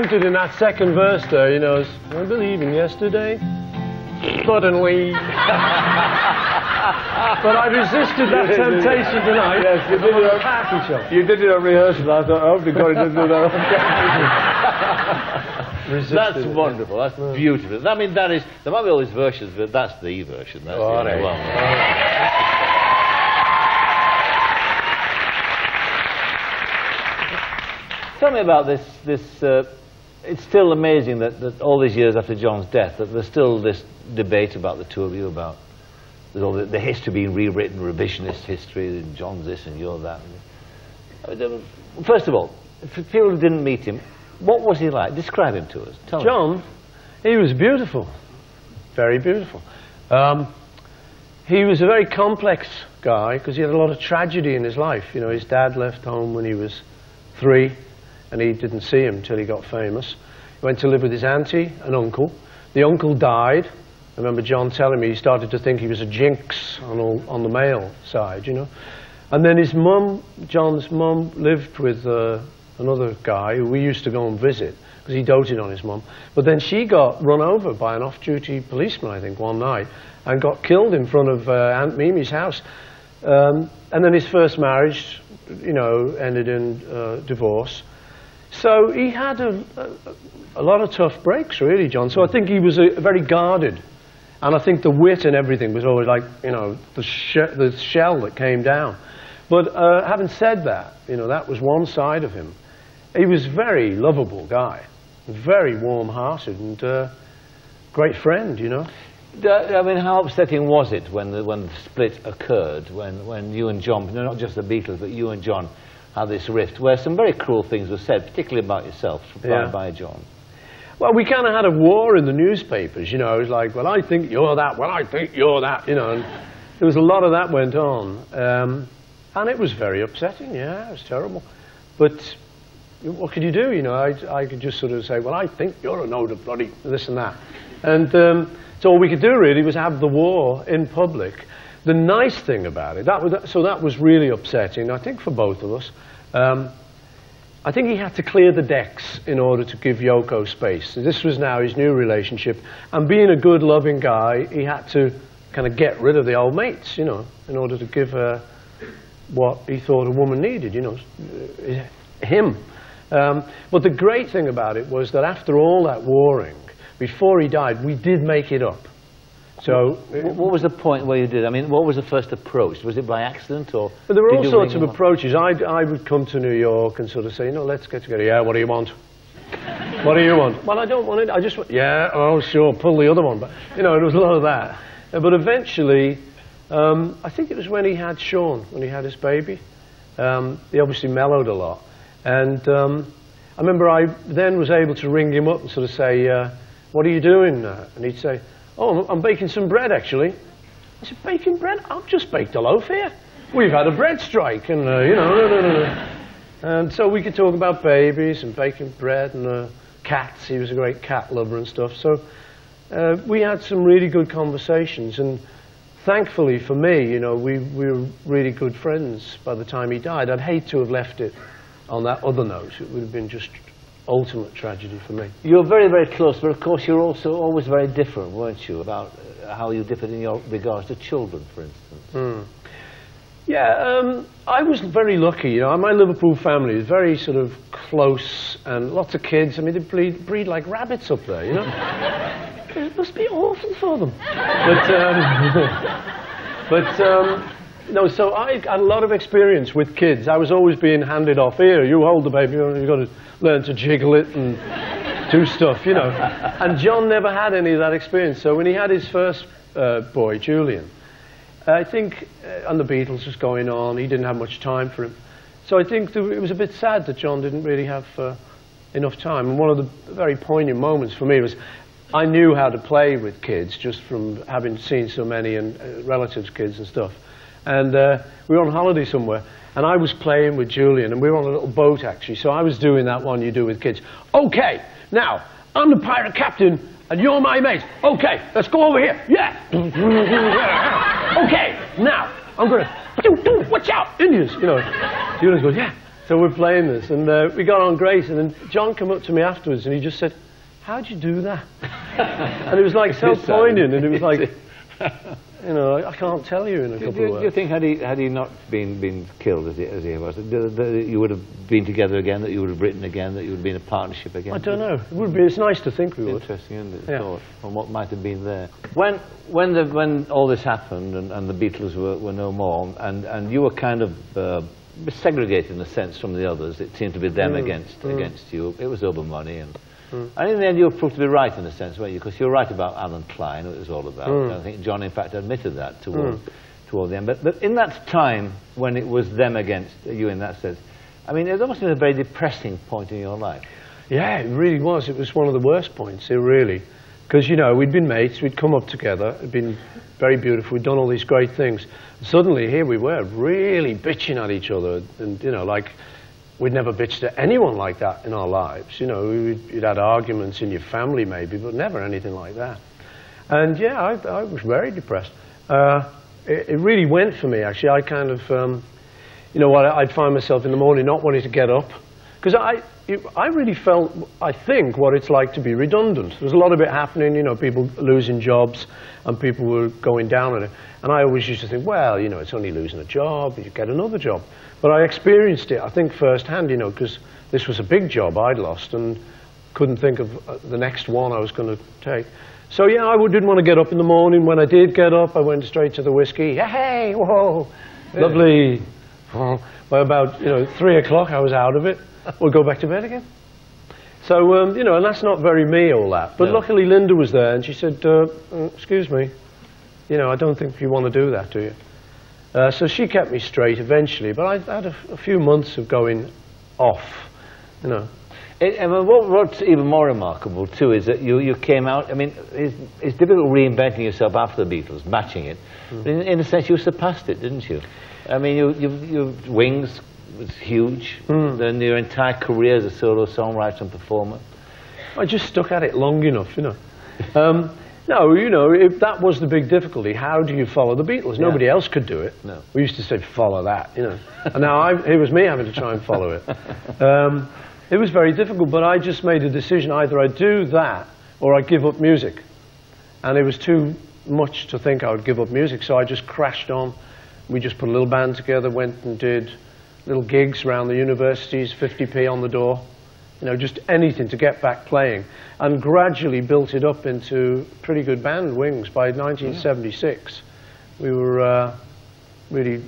Tempted in that second verse there, you know, it's, I believe in yesterday. Suddenly. but I resisted that temptation tonight. Yes, you did it. a party show. You did it on rehearsal. I thought, I hope to God he doesn't do that. That's it, wonderful. That's beautiful. I mean, that is. There might be all these versions, but that's the version. That's the All only right. one. Tell me about this. This. Uh, it's still amazing that, that all these years after John's death, that there's still this debate about the two of you about there's all the, the history being rewritten, revisionist history, and John's this and you're that. First of all, for people who didn't meet him, what was he like? Describe him to us. Tell us. John, he was beautiful, very beautiful. Um, he was a very complex guy because he had a lot of tragedy in his life. You know, his dad left home when he was three, and he didn't see him till he got famous. He went to live with his auntie and uncle. The uncle died. I remember John telling me he started to think he was a jinx on, all, on the male side, you know. And then his mum, John's mum, lived with uh, another guy who we used to go and visit because he doted on his mum. But then she got run over by an off-duty policeman, I think, one night and got killed in front of uh, Aunt Mimi's house. Um, and then his first marriage, you know, ended in uh, divorce. So he had a, a, a lot of tough breaks, really, John. So I think he was a, very guarded. And I think the wit and everything was always like, you know, the, she the shell that came down. But uh, having said that, you know, that was one side of him. He was a very lovable guy, very warm-hearted and uh, great friend, you know. I mean, how upsetting was it when the, when the split occurred, when, when you and John, no, not just the Beatles, but you and John had this rift, where some very cruel things were said, particularly about yourself, by, Yeah. by John? Well, we kind of had a war in the newspapers, you know. It was like, well, I think you're that, well, I think you're that, you know. And there was a lot of that went on. Um, and it was very upsetting, yeah, it was terrible. But what could you do, you know? I, I could just sort of say, well, I think you're a load of bloody this and that. And um, so all we could do really was have the war in public. The nice thing about it, that was, so that was really upsetting, I think, for both of us. Um, I think he had to clear the decks in order to give Yoko space. So this was now his new relationship. And being a good, loving guy, he had to kind of get rid of the old mates, you know, in order to give her what he thought a woman needed, you know, him. Um, but the great thing about it was that after all that warring, before he died, we did make it up. So Wh- What was the point where you did? I mean, what was the first approach? Was it by accident or? But there were all sorts of approaches. I, I would come to New York and sort of say, you know, let's get together. Yeah, what do you want? what do you want? Well, I don't want it. I just want, yeah, oh, sure, pull the other one. But, you know, there was a lot of that. Uh, But eventually, um, I think it was when he had Sean, when he had his baby. Um, he obviously mellowed a lot. And um, I remember I then was able to ring him up and sort of say, uh, what are you doing? Uh, and he'd say, oh, I'm baking some bread, actually. I said, baking bread? I've just baked a loaf here. We've had a bread strike, and, uh, you know, no, no, no, no. And so we could talk about babies and baking bread and uh, cats. He was a great cat lover and stuff. So uh, we had some really good conversations, and thankfully for me, you know, we, we were really good friends by the time he died. I'd hate to have left it on that other note. It would have been just ultimate tragedy for me. You're very, very close, but of course you're also always very different, weren't you, about uh, how you differed in your regards to children, for instance? Yeah, um, I was very lucky. You know, my Liverpool family is very sort of close and lots of kids. I mean, they breed, breed like rabbits up there, you know. it must be awful for them. But, um, but um, no, so I had a lot of experience with kids. I was always being handed off here. You hold the baby. You've got to learn to jiggle it and do stuff, you know. And John never had any of that experience. So when he had his first uh, boy, Julian, I think, uh, and the Beatles was going on, he didn't have much time for him. So I think th- it was a bit sad that John didn't really have uh, enough time. And one of the very poignant moments for me was I knew how to play with kids just from having seen so many and uh, relatives' kids and stuff. And uh, we were on holiday somewhere, and I was playing with Julian, and we were on a little boat actually. So I was doing that one you do with kids. Okay, now I'm the pirate captain, and you're my mate. Okay, let's go over here. Yeah. okay, now I'm gonna. Do, do, watch out, Indians. You know. Julian goes, yeah. So we're playing this, and uh, we got on great. And then John came up to me afterwards, and he just said, "How'd you do that?" and it was like so poignant, and it was like? You know, I, can't tell you in a Do, couple do- of do you think had he had he not been been killed as he, as he was, that, you would have been together again, that you would have written again, that you would have been a partnership again? I don't know. It would be. It's nice to think we would. Interesting, isn't it? Yeah. Thought on what might have been there. When when the when all this happened and, and the Beatles were, were no more, and, and you were kind of uh, segregated in a sense from the others. It seemed to be them against against you. It was over money, and Hmm. and in the end you were proved to be right in a sense, weren't you? Because you were right about Allen Klein. What it was all about. And I think John, in fact, admitted that toward hmm. toward the end. But but in that time when it was them against you in that sense, I mean, it must have been a very depressing point in your life. Yeah, it really was. It was one of the worst points, it really. Because, you know, we'd been mates, we'd come up together, it'd been very beautiful, we'd done all these great things. Suddenly, here we were, really bitching at each other. And, you know, like, we'd never bitched at anyone like that in our lives. You know, we'd, you'd had arguments in your family, maybe, but never anything like that. And, yeah, I, I was very depressed. Uh, it, it really went for me, actually. I kind of, um, you know what, I'd find myself in the morning not wanting to get up. Because I, I really felt, I think, what it's like to be redundant. There's a lot of it happening, you know, people losing jobs and people were going down on it. And I always used to think, well, you know, it's only losing a job, you get another job. But I experienced it, I think, firsthand, you know, because this was a big job I'd lost and couldn't think of uh, the next one I was going to take. So, yeah, I didn't want to get up in the morning. When I did get up, I went straight to the whiskey. Hey, whoa, lovely. Oh, by about, you know, three o'clock, I was out of it. We'll go back to bed again. So, um, you know, and that's not very me, all that. But No. luckily, Linda was there, and she said, uh, mm, excuse me, you know, I don't think you want to do that, do you? Uh, so she kept me straight eventually, but I had a, a few months of going off, you know. It, I mean, what, what's even more remarkable too is that you, you came out. I mean, it's, it's difficult reinventing yourself after the Beatles, matching it. But in, in a sense, you surpassed it, didn't you? I mean, you, you, you Wings was huge. Then your entire career as a solo songwriter and performer. I just stuck at it long enough, you know. Um, no, you know, if that was the big difficulty. How do you follow the Beatles? Nobody else could do it. No. We used to say, follow that, you know. and now I, it was me having to try and follow it. Um, it was very difficult, but I just made a decision. Either I'd do that or I'd give up music. And it was too much to think I would give up music, so I just crashed on. We just put a little band together, went and did little gigs around the universities, 50p on the door you know, just anything to get back playing, and gradually built it up into pretty good band, Wings. By 1976, we were uh, really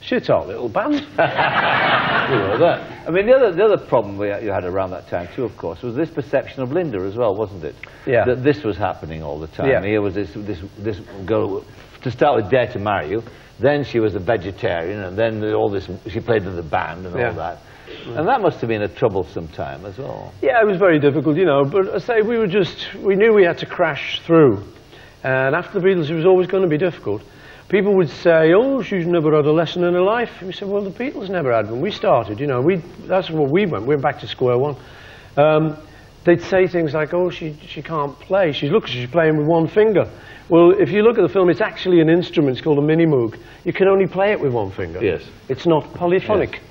shit hot little band. you know that. I mean, the other, the other problem we, you had around that time too, of course, was this perception of Linda as well, wasn't it? Yeah. That this was happening all the time. Yeah. Here was this, this, this girl, to start with, Dare to marry you. Then she was a vegetarian, and then all this, she played in the band and Yeah. all that. And that must have been a troublesome time as well. yeah, it was very difficult, you know, but I say we were just, we knew we had to crash through. And after the Beatles, it was always going to be difficult. People would say, oh, she's never had a lesson in her life. We said, well, the Beatles never had one. we started, you know, we, that's what we went. We went back to square one. Um, they'd say things like, oh, she, she can't play. She's, look, she's playing with one finger. Well, if you look at the film, it's actually an instrument. It's called a Minimoog. You can only play it with one finger. Yes. It's not polyphonic. Yes.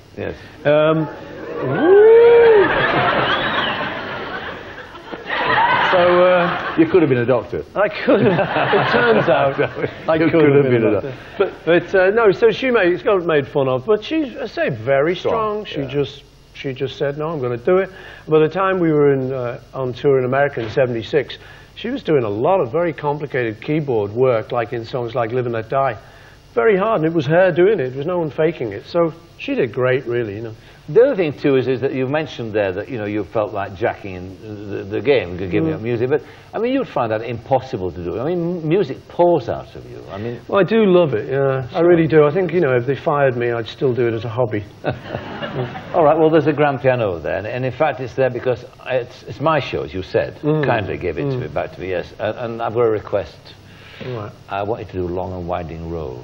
Um, so uh, You could have been a doctor. I could. It turns out I You could, have been. a doctor. But But uh, no, so she made it's got made fun of, but she's I say very strong. Strong, She yeah. just she just said no, I'm going to do it. By the time we were in uh, on tour in America in '76, she was doing a lot of very complicated keyboard work, like in songs like "Live and Let Die." Very hard, and it was her doing it. There was no one faking it. So she did great, really. You know. The other thing too is, is that you mentioned there that you know you felt like jacking in the, the game, giving up mm. music, but I mean you'd find that impossible to do. I mean music pours out of you. I mean, Well, I do love it. Yeah, I really do. I think you know, if they fired me, I'd still do it as a hobby. all right. Well, there's a grand piano there, and, and in fact it's there because it's, it's my show, as you said. Mm. Kindly gave it to mm. me back to me. Yes, and, and I've got a request. Right. I wanted to do Long and Winding Road.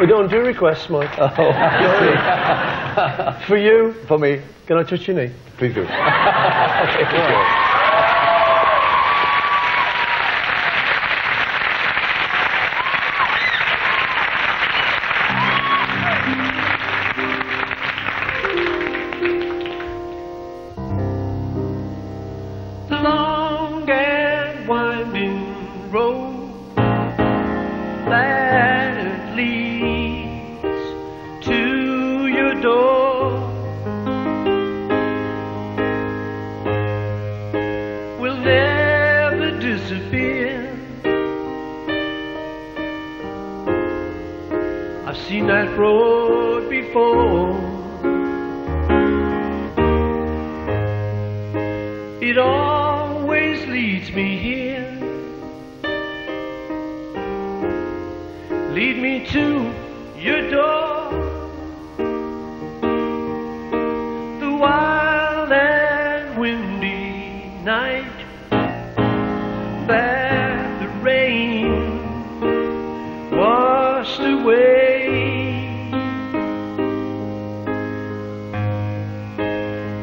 We don't do requests, Mike. Oh, For you, For me, can I touch your knee? please do. long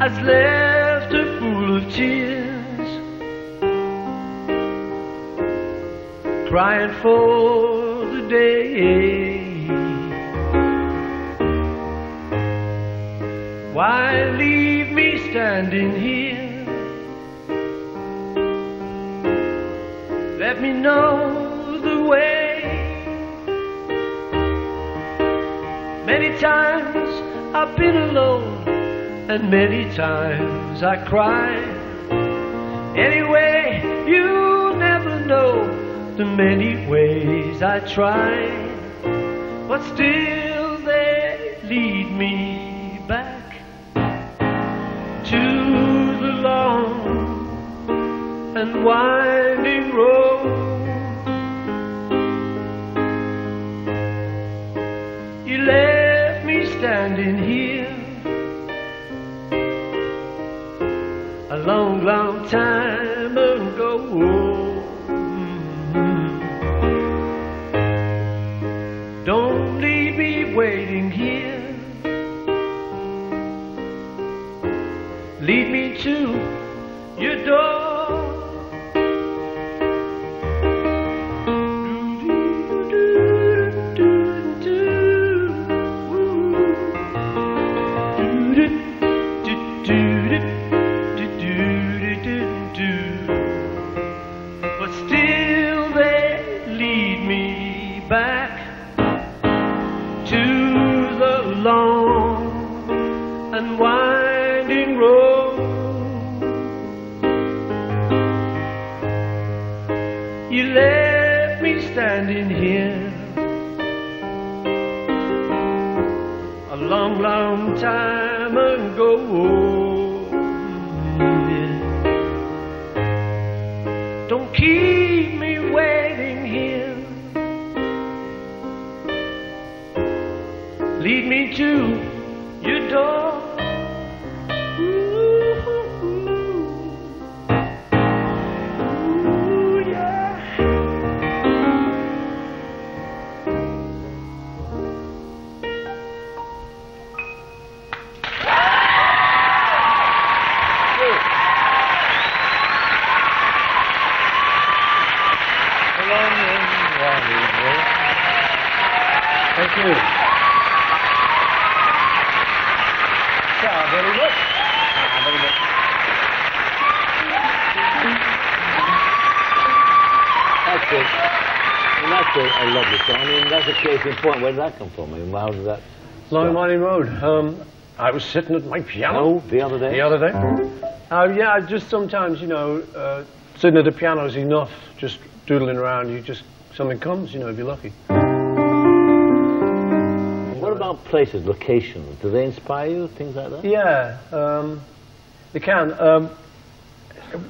has left a pool of tears. Crying for the day. Why leave me standing here? Let me know the way. Many times I've been alone, and many times I cried. Anyway, you never know the many ways I tried, but still they lead me back to the long and winding time point. Where did that come from? I mean, how did that? Long Winding Road. Um, I was sitting at my piano Oh, the other day. the other day. Uh, yeah, just sometimes, you know, uh, sitting at the piano is enough. Just doodling around, you just something comes, you know, if you're lucky. What about places, locations? Do they inspire you? Things like that? Yeah, um, they can. Um,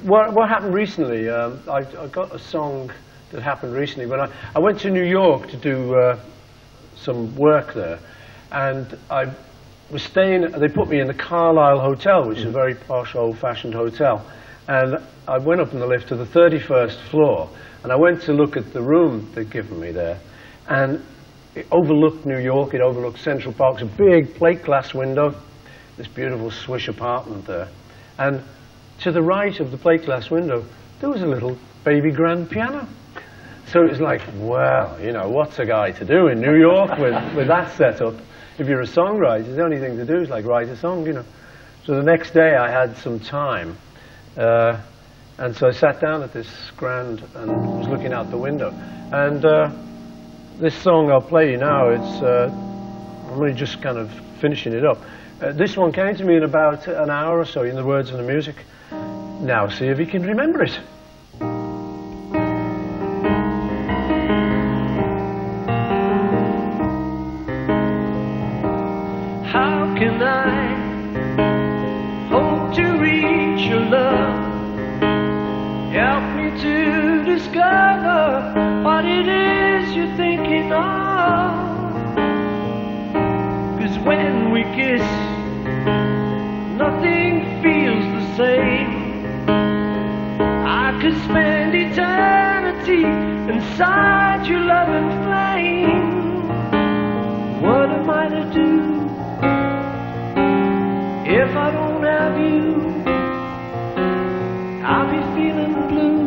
what, what happened recently? Um, I, I got a song that happened recently when I, I went to New York to do uh, some work there, and I was staying. They put me in the Carlyle Hotel, which is a mm. very posh, old-fashioned hotel, and I went up in the lift to the 31st floor, and I went to look at the room they'd given me there, and it overlooked New York. It overlooked Central Park. It's a big plate glass window. This beautiful swish apartment there, and to the right of the plate glass window, there was a little baby grand piano. So it was like, well, you know, what's a guy to do in New York with, with that setup? If you're a songwriter, the only thing to do is like write a song, you know. So the next day I had some time, uh, and so I sat down at this grand and was looking out the window. And uh, this song I'll play you now, it's, uh, I'm only just kind of finishing it up. Uh, this one came to me in about an hour or so in the words and the music. Now see if you can remember it. Kiss, nothing feels the same. I could spend eternity inside your loving flame. What am I to do if I don't have you? I'll be feeling blue,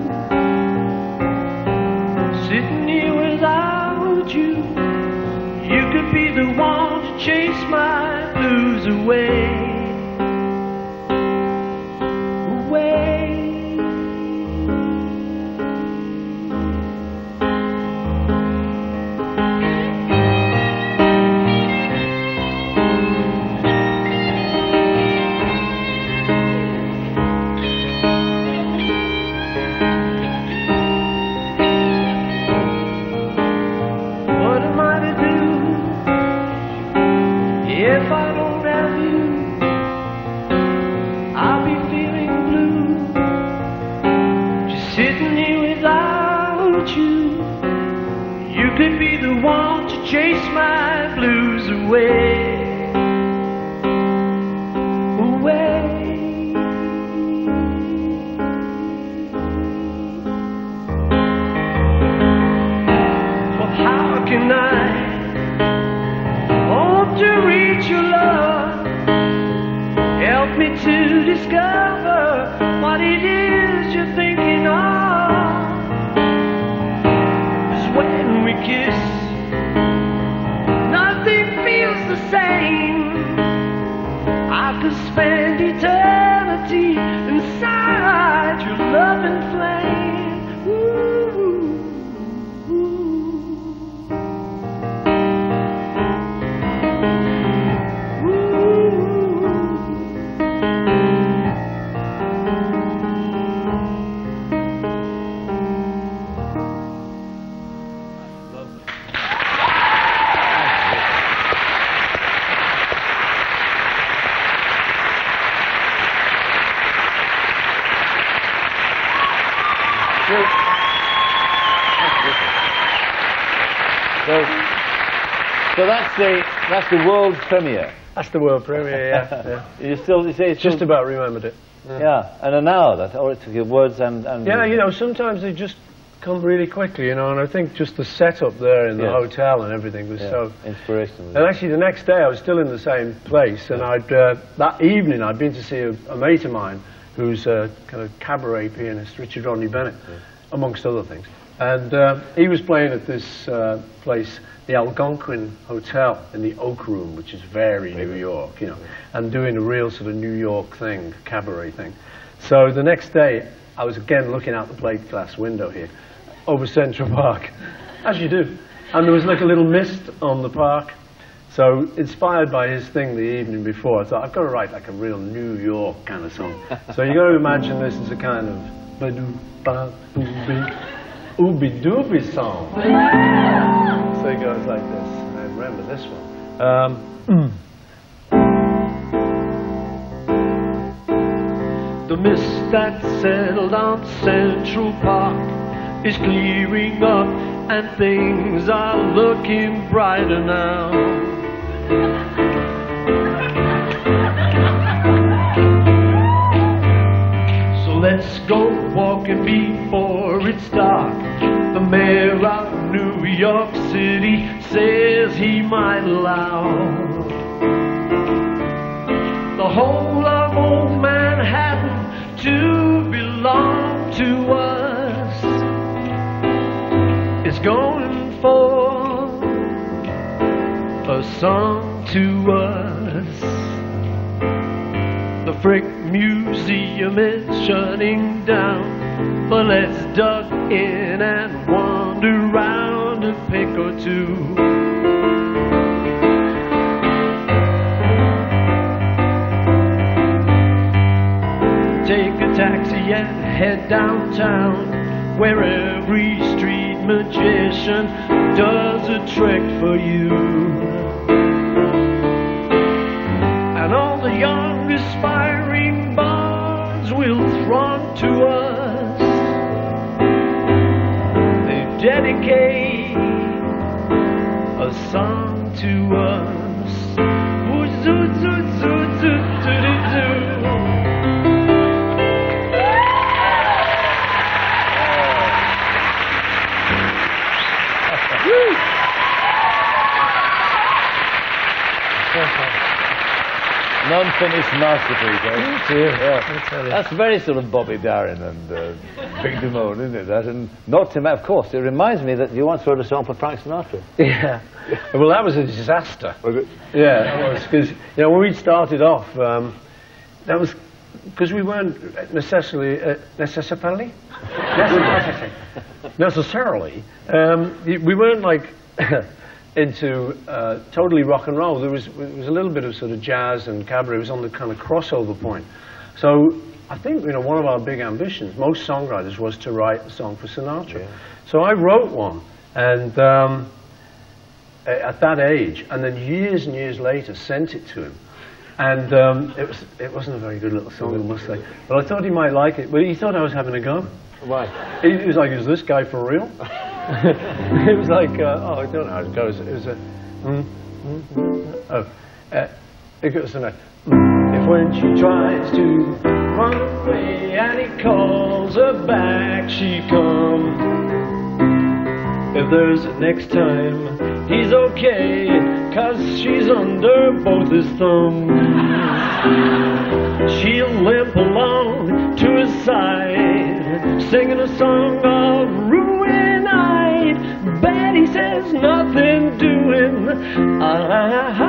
sitting here without you. You could be the one to chase my away. Away. Chase my blues away. Spend eternity that's the that's the world premiere. That's the world premiere, yeah. yeah. You still you say it's Just about remembered it. yeah, and an hour that or it took your words and and Yeah, you know, sometimes they just come really quickly, you know, and I think just the setup there in the Yeah. hotel and everything was yeah, so. inspirational. And actually, the next day I was still in the same place, and I'd uh, that evening I'd been to see a, a mate of mine who's a kind of cabaret pianist, Richard Rodney Bennett, amongst other things. And uh, he was playing at this uh, place, the Algonquin Hotel in the Oak Room, which is very New York, you know, and doing a real sort of New York thing, cabaret thing. So the next day, I was again looking out the plate glass window here, over Central Park, as you do. And there was like a little mist on the park. So inspired by his thing the evening before, I thought I've got to write like a real New York kind of song. so you've got to imagine this as a kind of ooby, ooby dooby song. So it goes like this. I remember this one. Um, The mist that settled on Central Park is clearing up and things are looking brighter now. Let's go walking before it's dark. The mayor of New York City says he might allow the whole of old Manhattan to belong to us. It's going for a song to us. The Frick Museum is shutting down, but let's duck in and wander round a pick or two. take a taxi and head downtown where every street magician does a trick for you and all the young aspiring bards will throng to us. They dedicate a song to us unfinished masterpiece, eh? Yeah. That's very sort of Bobby Darin and uh, Vic Damone, isn't it? That and not Tim. Of course, it reminds me that you once wrote a song for Frank Sinatra. Yeah. Well, that was a disaster. Was it? Yeah, that was because you know when we started off, um, that was because we weren't necessarily uh, necessarily necessarily necessarily um, we weren't like into uh, totally rock and roll. There was there was a little bit of sort of jazz and cabaret. It was on the kind of crossover point. So I think you know one of our big ambitions, most songwriters, was to write a song for Sinatra. So I wrote one, and. Um, at that age, and then years and years later sent it to him. And um, it, was, it wasn't a very good little song, I must say. But I thought he might like it. But he thought I was having a go. Why? He, he was like, is this guy for real? it was like, uh, oh, I don't know how it goes. It was a, mm, mm, mm, oh, uh, it goes like, mm, if when she tries to run away and he calls her back, she comes. If there's a next time, he's okay, cause she's under both his thumbs. She'll limp along to his side, singing a song of ruinite. Betty says nothing doing. I,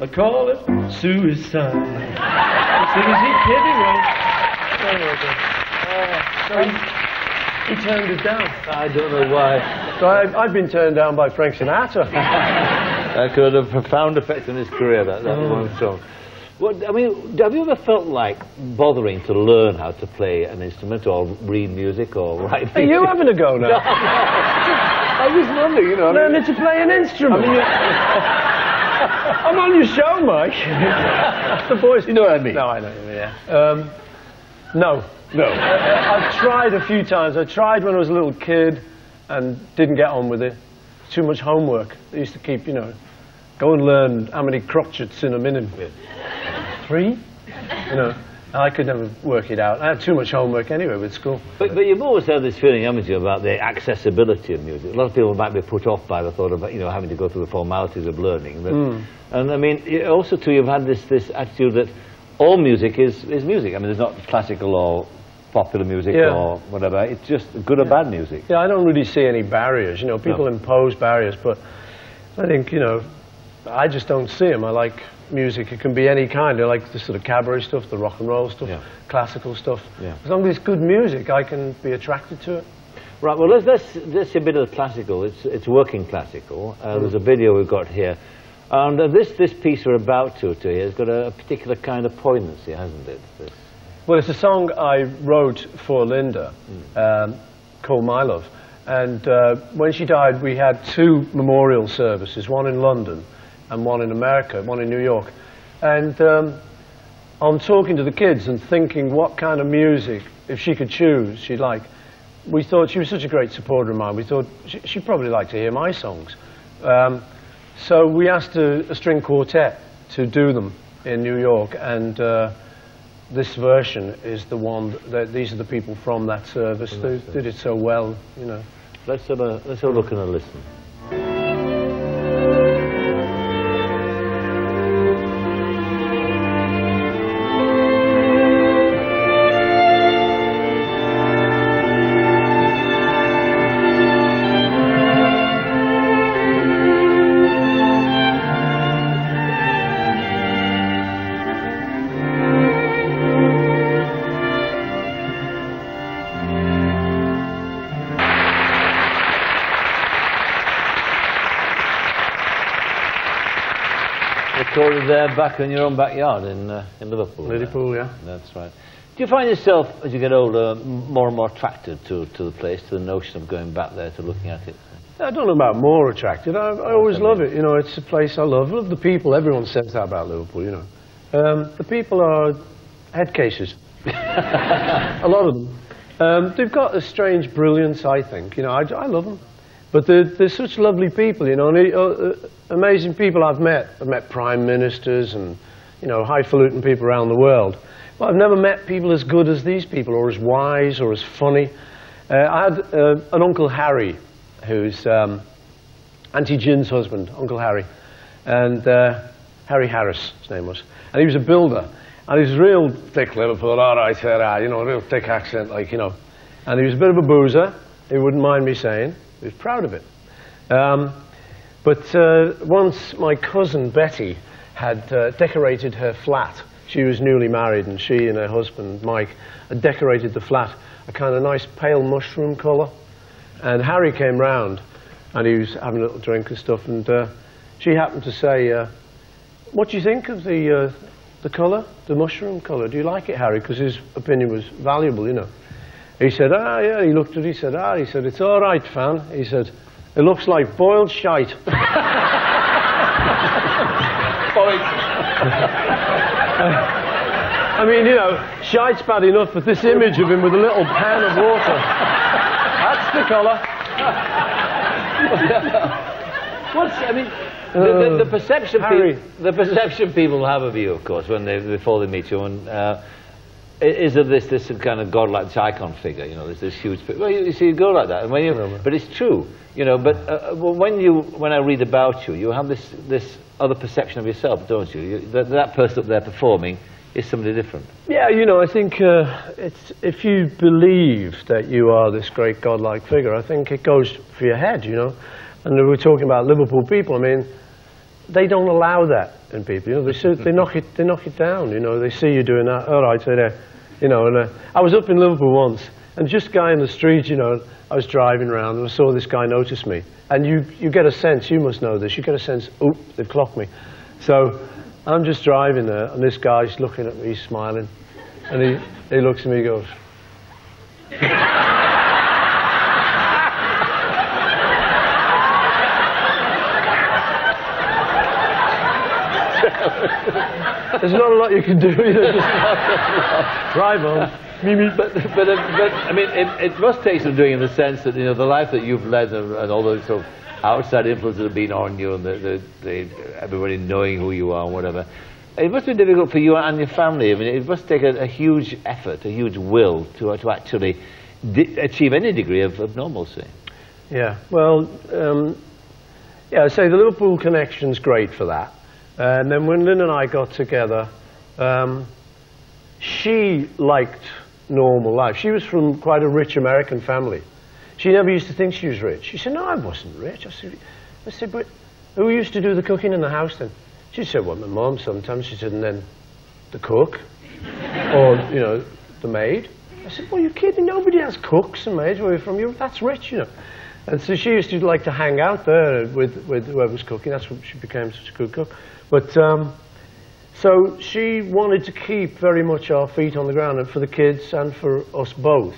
I call it suicide. As soon as he kidding right? Oh my God. Oh, so he, he turned it down. I don't know why. So I've, I've been turned down by Frank Sinatra. That could have a profound effect on his career. That, that oh. one song. What, I mean, have you ever felt like bothering to learn how to play an instrument or read music or write? music? Are you having a go now? I was wondering, you know. I mean, Learning to play an instrument. I'm on your show, Mike. the boys. you know what I mean. No, I know. what you mean, Yeah. Um, no, no. I've tried a few times. I tried when I was a little kid, and didn't get on with it. Too much homework. They used to keep, you know, go and learn how many crotchets in a minute. Three, you know. I could never work it out. I had too much homework anyway with school. But, but you've always had this feeling, haven't you, about the accessibility of music. A lot of people might be put off by the thought of, you know, having to go through the formalities of learning. But, hmm. And I mean, also too, you've had this, this attitude that all music is, is music. I mean, there's not classical or popular music Yeah. or whatever. It's just good or bad music. Yeah, I don't really see any barriers. You know, people No. impose barriers, but I think, you know, I just don't see them. I like music. It can be any kind. I like the sort of cabaret stuff, the rock and roll stuff, Yeah. classical stuff. Yeah. As long as it's good music, I can be attracted to it. Right, well, let's, let's, let's see a bit of the classical. It's, it's working classical. Uh, There's a video we've got here. And uh, this, this piece we're about to, to hear has got a, particular kind of poignancy, hasn't it? This- Well, it's a song I wrote for Linda um, called My Love. And uh, when she died, we had two memorial services, one in London and one in America, one in New York. And um, on talking to the kids and thinking what kind of music, if she could choose, she'd like, we thought she was such a great supporter of mine, we thought she, she'd probably like to hear my songs. Um, so we asked a, a string quartet to do them in New York, and uh, this version is the one that these are the people from that service who did it so well, you know. Let's have a, let's have a look and a listen. Back in your own backyard in, uh, in Liverpool. Liverpool, yeah. That's right. Do you find yourself, as you get older, more and more attracted to, to the place, to the notion of going back there, to looking at it? I don't know about more attracted. I, I always love it. You know, it's a place I love. I love the people. Everyone says that about Liverpool, you know. Um, the people are head cases. a lot of them. Um, they've got a strange brilliance, I think. You know, I, I love them. But they're, they're such lovely people, you know, and, uh, uh, amazing people I've met. I've met prime ministers and, you know, highfalutin people around the world. But I've never met people as good as these people, or as wise, or as funny. Uh, I had uh, an Uncle Harry, who's um, Auntie Gin's husband, Uncle Harry. And uh, Harry Harris, his name was. And he was a builder. And he was real thick Liverpool, all right, ah, you know, real thick accent, like, you know. And he was a bit of a boozer, he wouldn't mind me saying. He was proud of it. Um, but uh, once my cousin Betty had uh, decorated her flat. She was newly married, and she and her husband Mike had decorated the flat a kind of nice pale mushroom colour. And Harry came round, and he was having a little drink and stuff. And uh, she happened to say, uh, "What do you think of the uh, the colour, the mushroom colour? Do you like it, Harry?" Because his opinion was valuable, you know. He said, "Ah, yeah." He looked at it. He said, "Ah." He said, "It's all right, fan." He said, "It looks like boiled shite." I mean, you know, shite's bad enough, but this image of him with a little pan of water, that's the colour. What's, I mean, the, the, the perception Harry. the perception people have of you, of course, when they before they meet you, and uh, is of this this kind of godlike icon figure, you know, this this huge. Well, you, you see, you go like that, and when you, but it's true, you know. But uh, well, when you when I read about you, you have this this other perception of yourself, don't you? you that, that person up there performing is somebody different. Yeah, you know, I think uh, it's, if you believe that you are this great godlike figure, I think it goes for your head, you know. And we we're talking about Liverpool people, I mean, they don't allow that in people, you know. They, see, they, knock, it, they knock it down, you know. They see you doing that, all right, so there, you know. And uh, I was up in Liverpool once, and just a guy in the street, you know, I was driving around, and I saw this guy notice me. And you, you get a sense, you must know this, you get a sense, oop, they've clocked me. So I'm just driving there, and this guy's looking at me, smiling. And he, he looks at me and goes, There's not a lot you can do. You know, drive on. But, but, uh, but I mean, it, it must take some doing in the sense that, you know, the life that you've led and, and all those sort of outside influences that have been on you and the, the, the, everybody knowing who you are and whatever. It must be difficult for you and your family. I mean, it must take a, a huge effort, a huge will to, uh, to actually achieve any degree of, of normalcy. Yeah, well, um, yeah, so the Liverpool connection's great for that. And then when Lynn and I got together, um, she liked normal life. She was from quite a rich American family. She never used to think she was rich. She said, no, I wasn't rich. I said, I said, but who used to do the cooking in the house then? She said, well, my mom sometimes. She said, and then the cook, or, you know, the maid. I said, well, you're kidding. Nobody has cooks and maids where you're from. You're, that's rich, you know. And so she used to like to hang out there with, with whoever was cooking. That's what she became such a good cook. But um, so she wanted to keep very much our feet on the ground, and for the kids and for us both.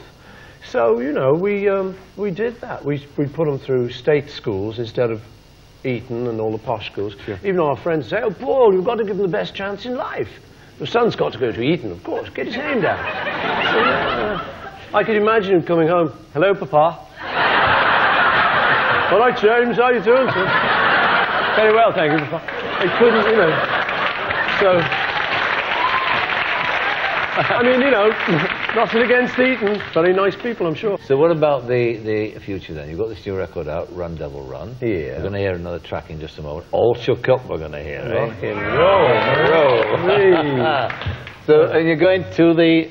So you know, we um, we did that. We we put them through state schools instead of Eton and all the posh schools. Even though our friends say, "Oh, Paul, you've got to give them the best chance in life." The son's got to go to Eton, of course. Get his name down. So, yeah, I could imagine him coming home. Hello, Papa. All right, James, how are you doing, sir? Very well, thank you. Papa. He couldn't, you know. So, I mean, you know, nothing against Eton. Very nice people, I'm sure. So what about the, the future then? You've got this new record out, Run Devil Run. Yeah. We're going to hear another track in just a moment. All Shook Up we're going to hear, eh? Rock and roll. Roll. so and you're going to the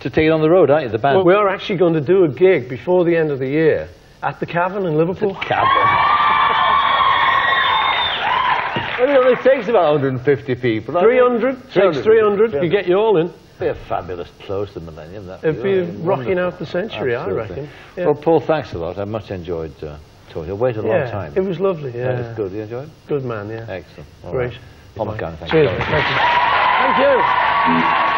to take it on the road, aren't you? The band. Well, we are actually going to do a gig before the end of the year at the Cavern in Liverpool. Well, it only takes about 150 people. 300, takes 300, you get you all in. Be a fabulous close to the millennium. That It'd be be rocking out the century, I reckon. Yeah. Well, Paul, thanks a lot. I much enjoyed uh, talking. I waited a long Yeah, time. it was lovely, Yeah, yeah. was good. You enjoyed it? Good man, yeah. Excellent. All Great. right. Paul McCann, thank Cheers, you. thank you. Thank you.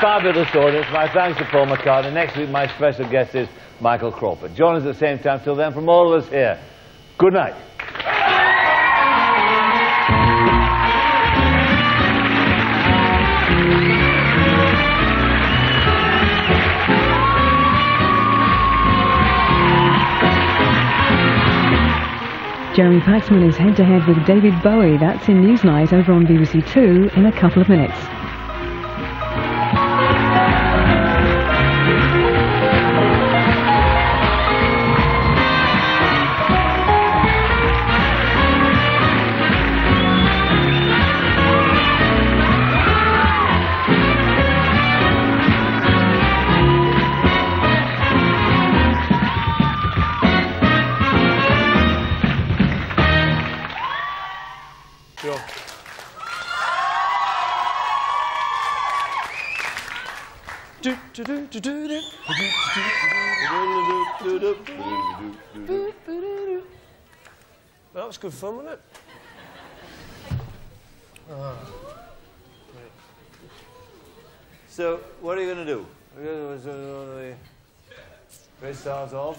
Fabulous audience. My thanks to Paul McCartney. Next week, my special guest is Michael Crawford. Join us at the same time. Till then, from all of us here, good night. Jeremy Paxman is head to head with David Bowie. That's in Newsnight over on BBC Two in a couple of minutes. That was good fun, wasn't it? So, what are you going to do? We're gonna do the great stars of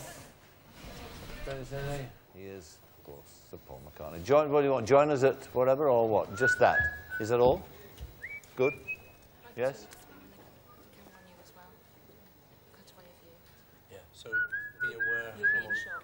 20th century. He is, of course, Sir Paul McCartney. Join, what do you want? Join us at whatever or what? Just that? Is that all? Good? Yes? Yeah, so be aware. You'll be in shock.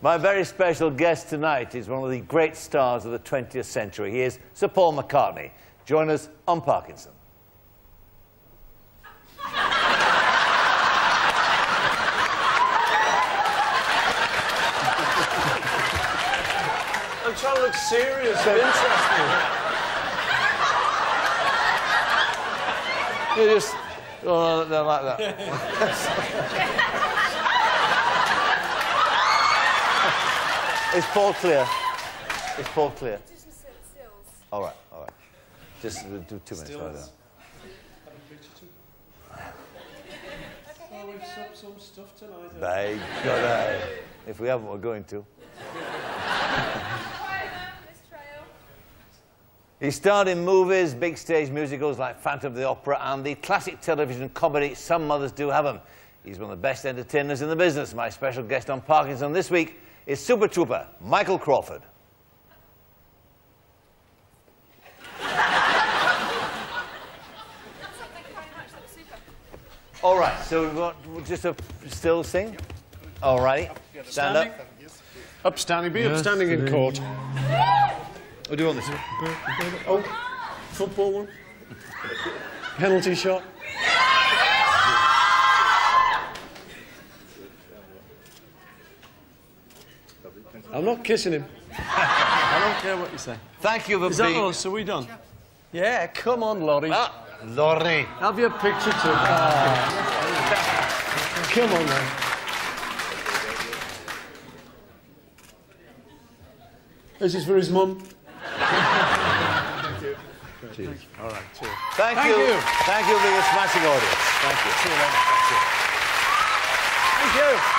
My very special guest tonight is one of the great stars of the 20th century. He is Sir Paul McCartney. Join us on Parkinson. I'm trying to look serious and interesting. You just, oh, no, like that. Is Paul clear? Is Paul clear? All right, all right. Just do two minutes. Right Stills. Oh, we've subbed some stuff tonight. eh? By God, I- if we haven't, we're going to. He starred in movies, big stage musicals like Phantom of the Opera, and the classic television comedy Some Mothers Do have Have 'Em. He's one of the best entertainers in the business. My special guest on Parkinson this week is Super Trooper Michael Crawford. All right, so we want just a still sing. All righty, stand up. Upstanding, be upstanding in court. We'll do on this. Oh, football one. Penalty shot. I'm not kissing him. I don't care what you say. Thank you for Is that being. us? Are we done? Yeah, come on, Laurie. Ah, Laurie. Have your picture too. Come on, man. This is for his mum. Thank you. Cheers. Thank you. All right, cheers. Thank, Thank you. you. Thank you for your smashing audience. Thank you. See you later. Thank you.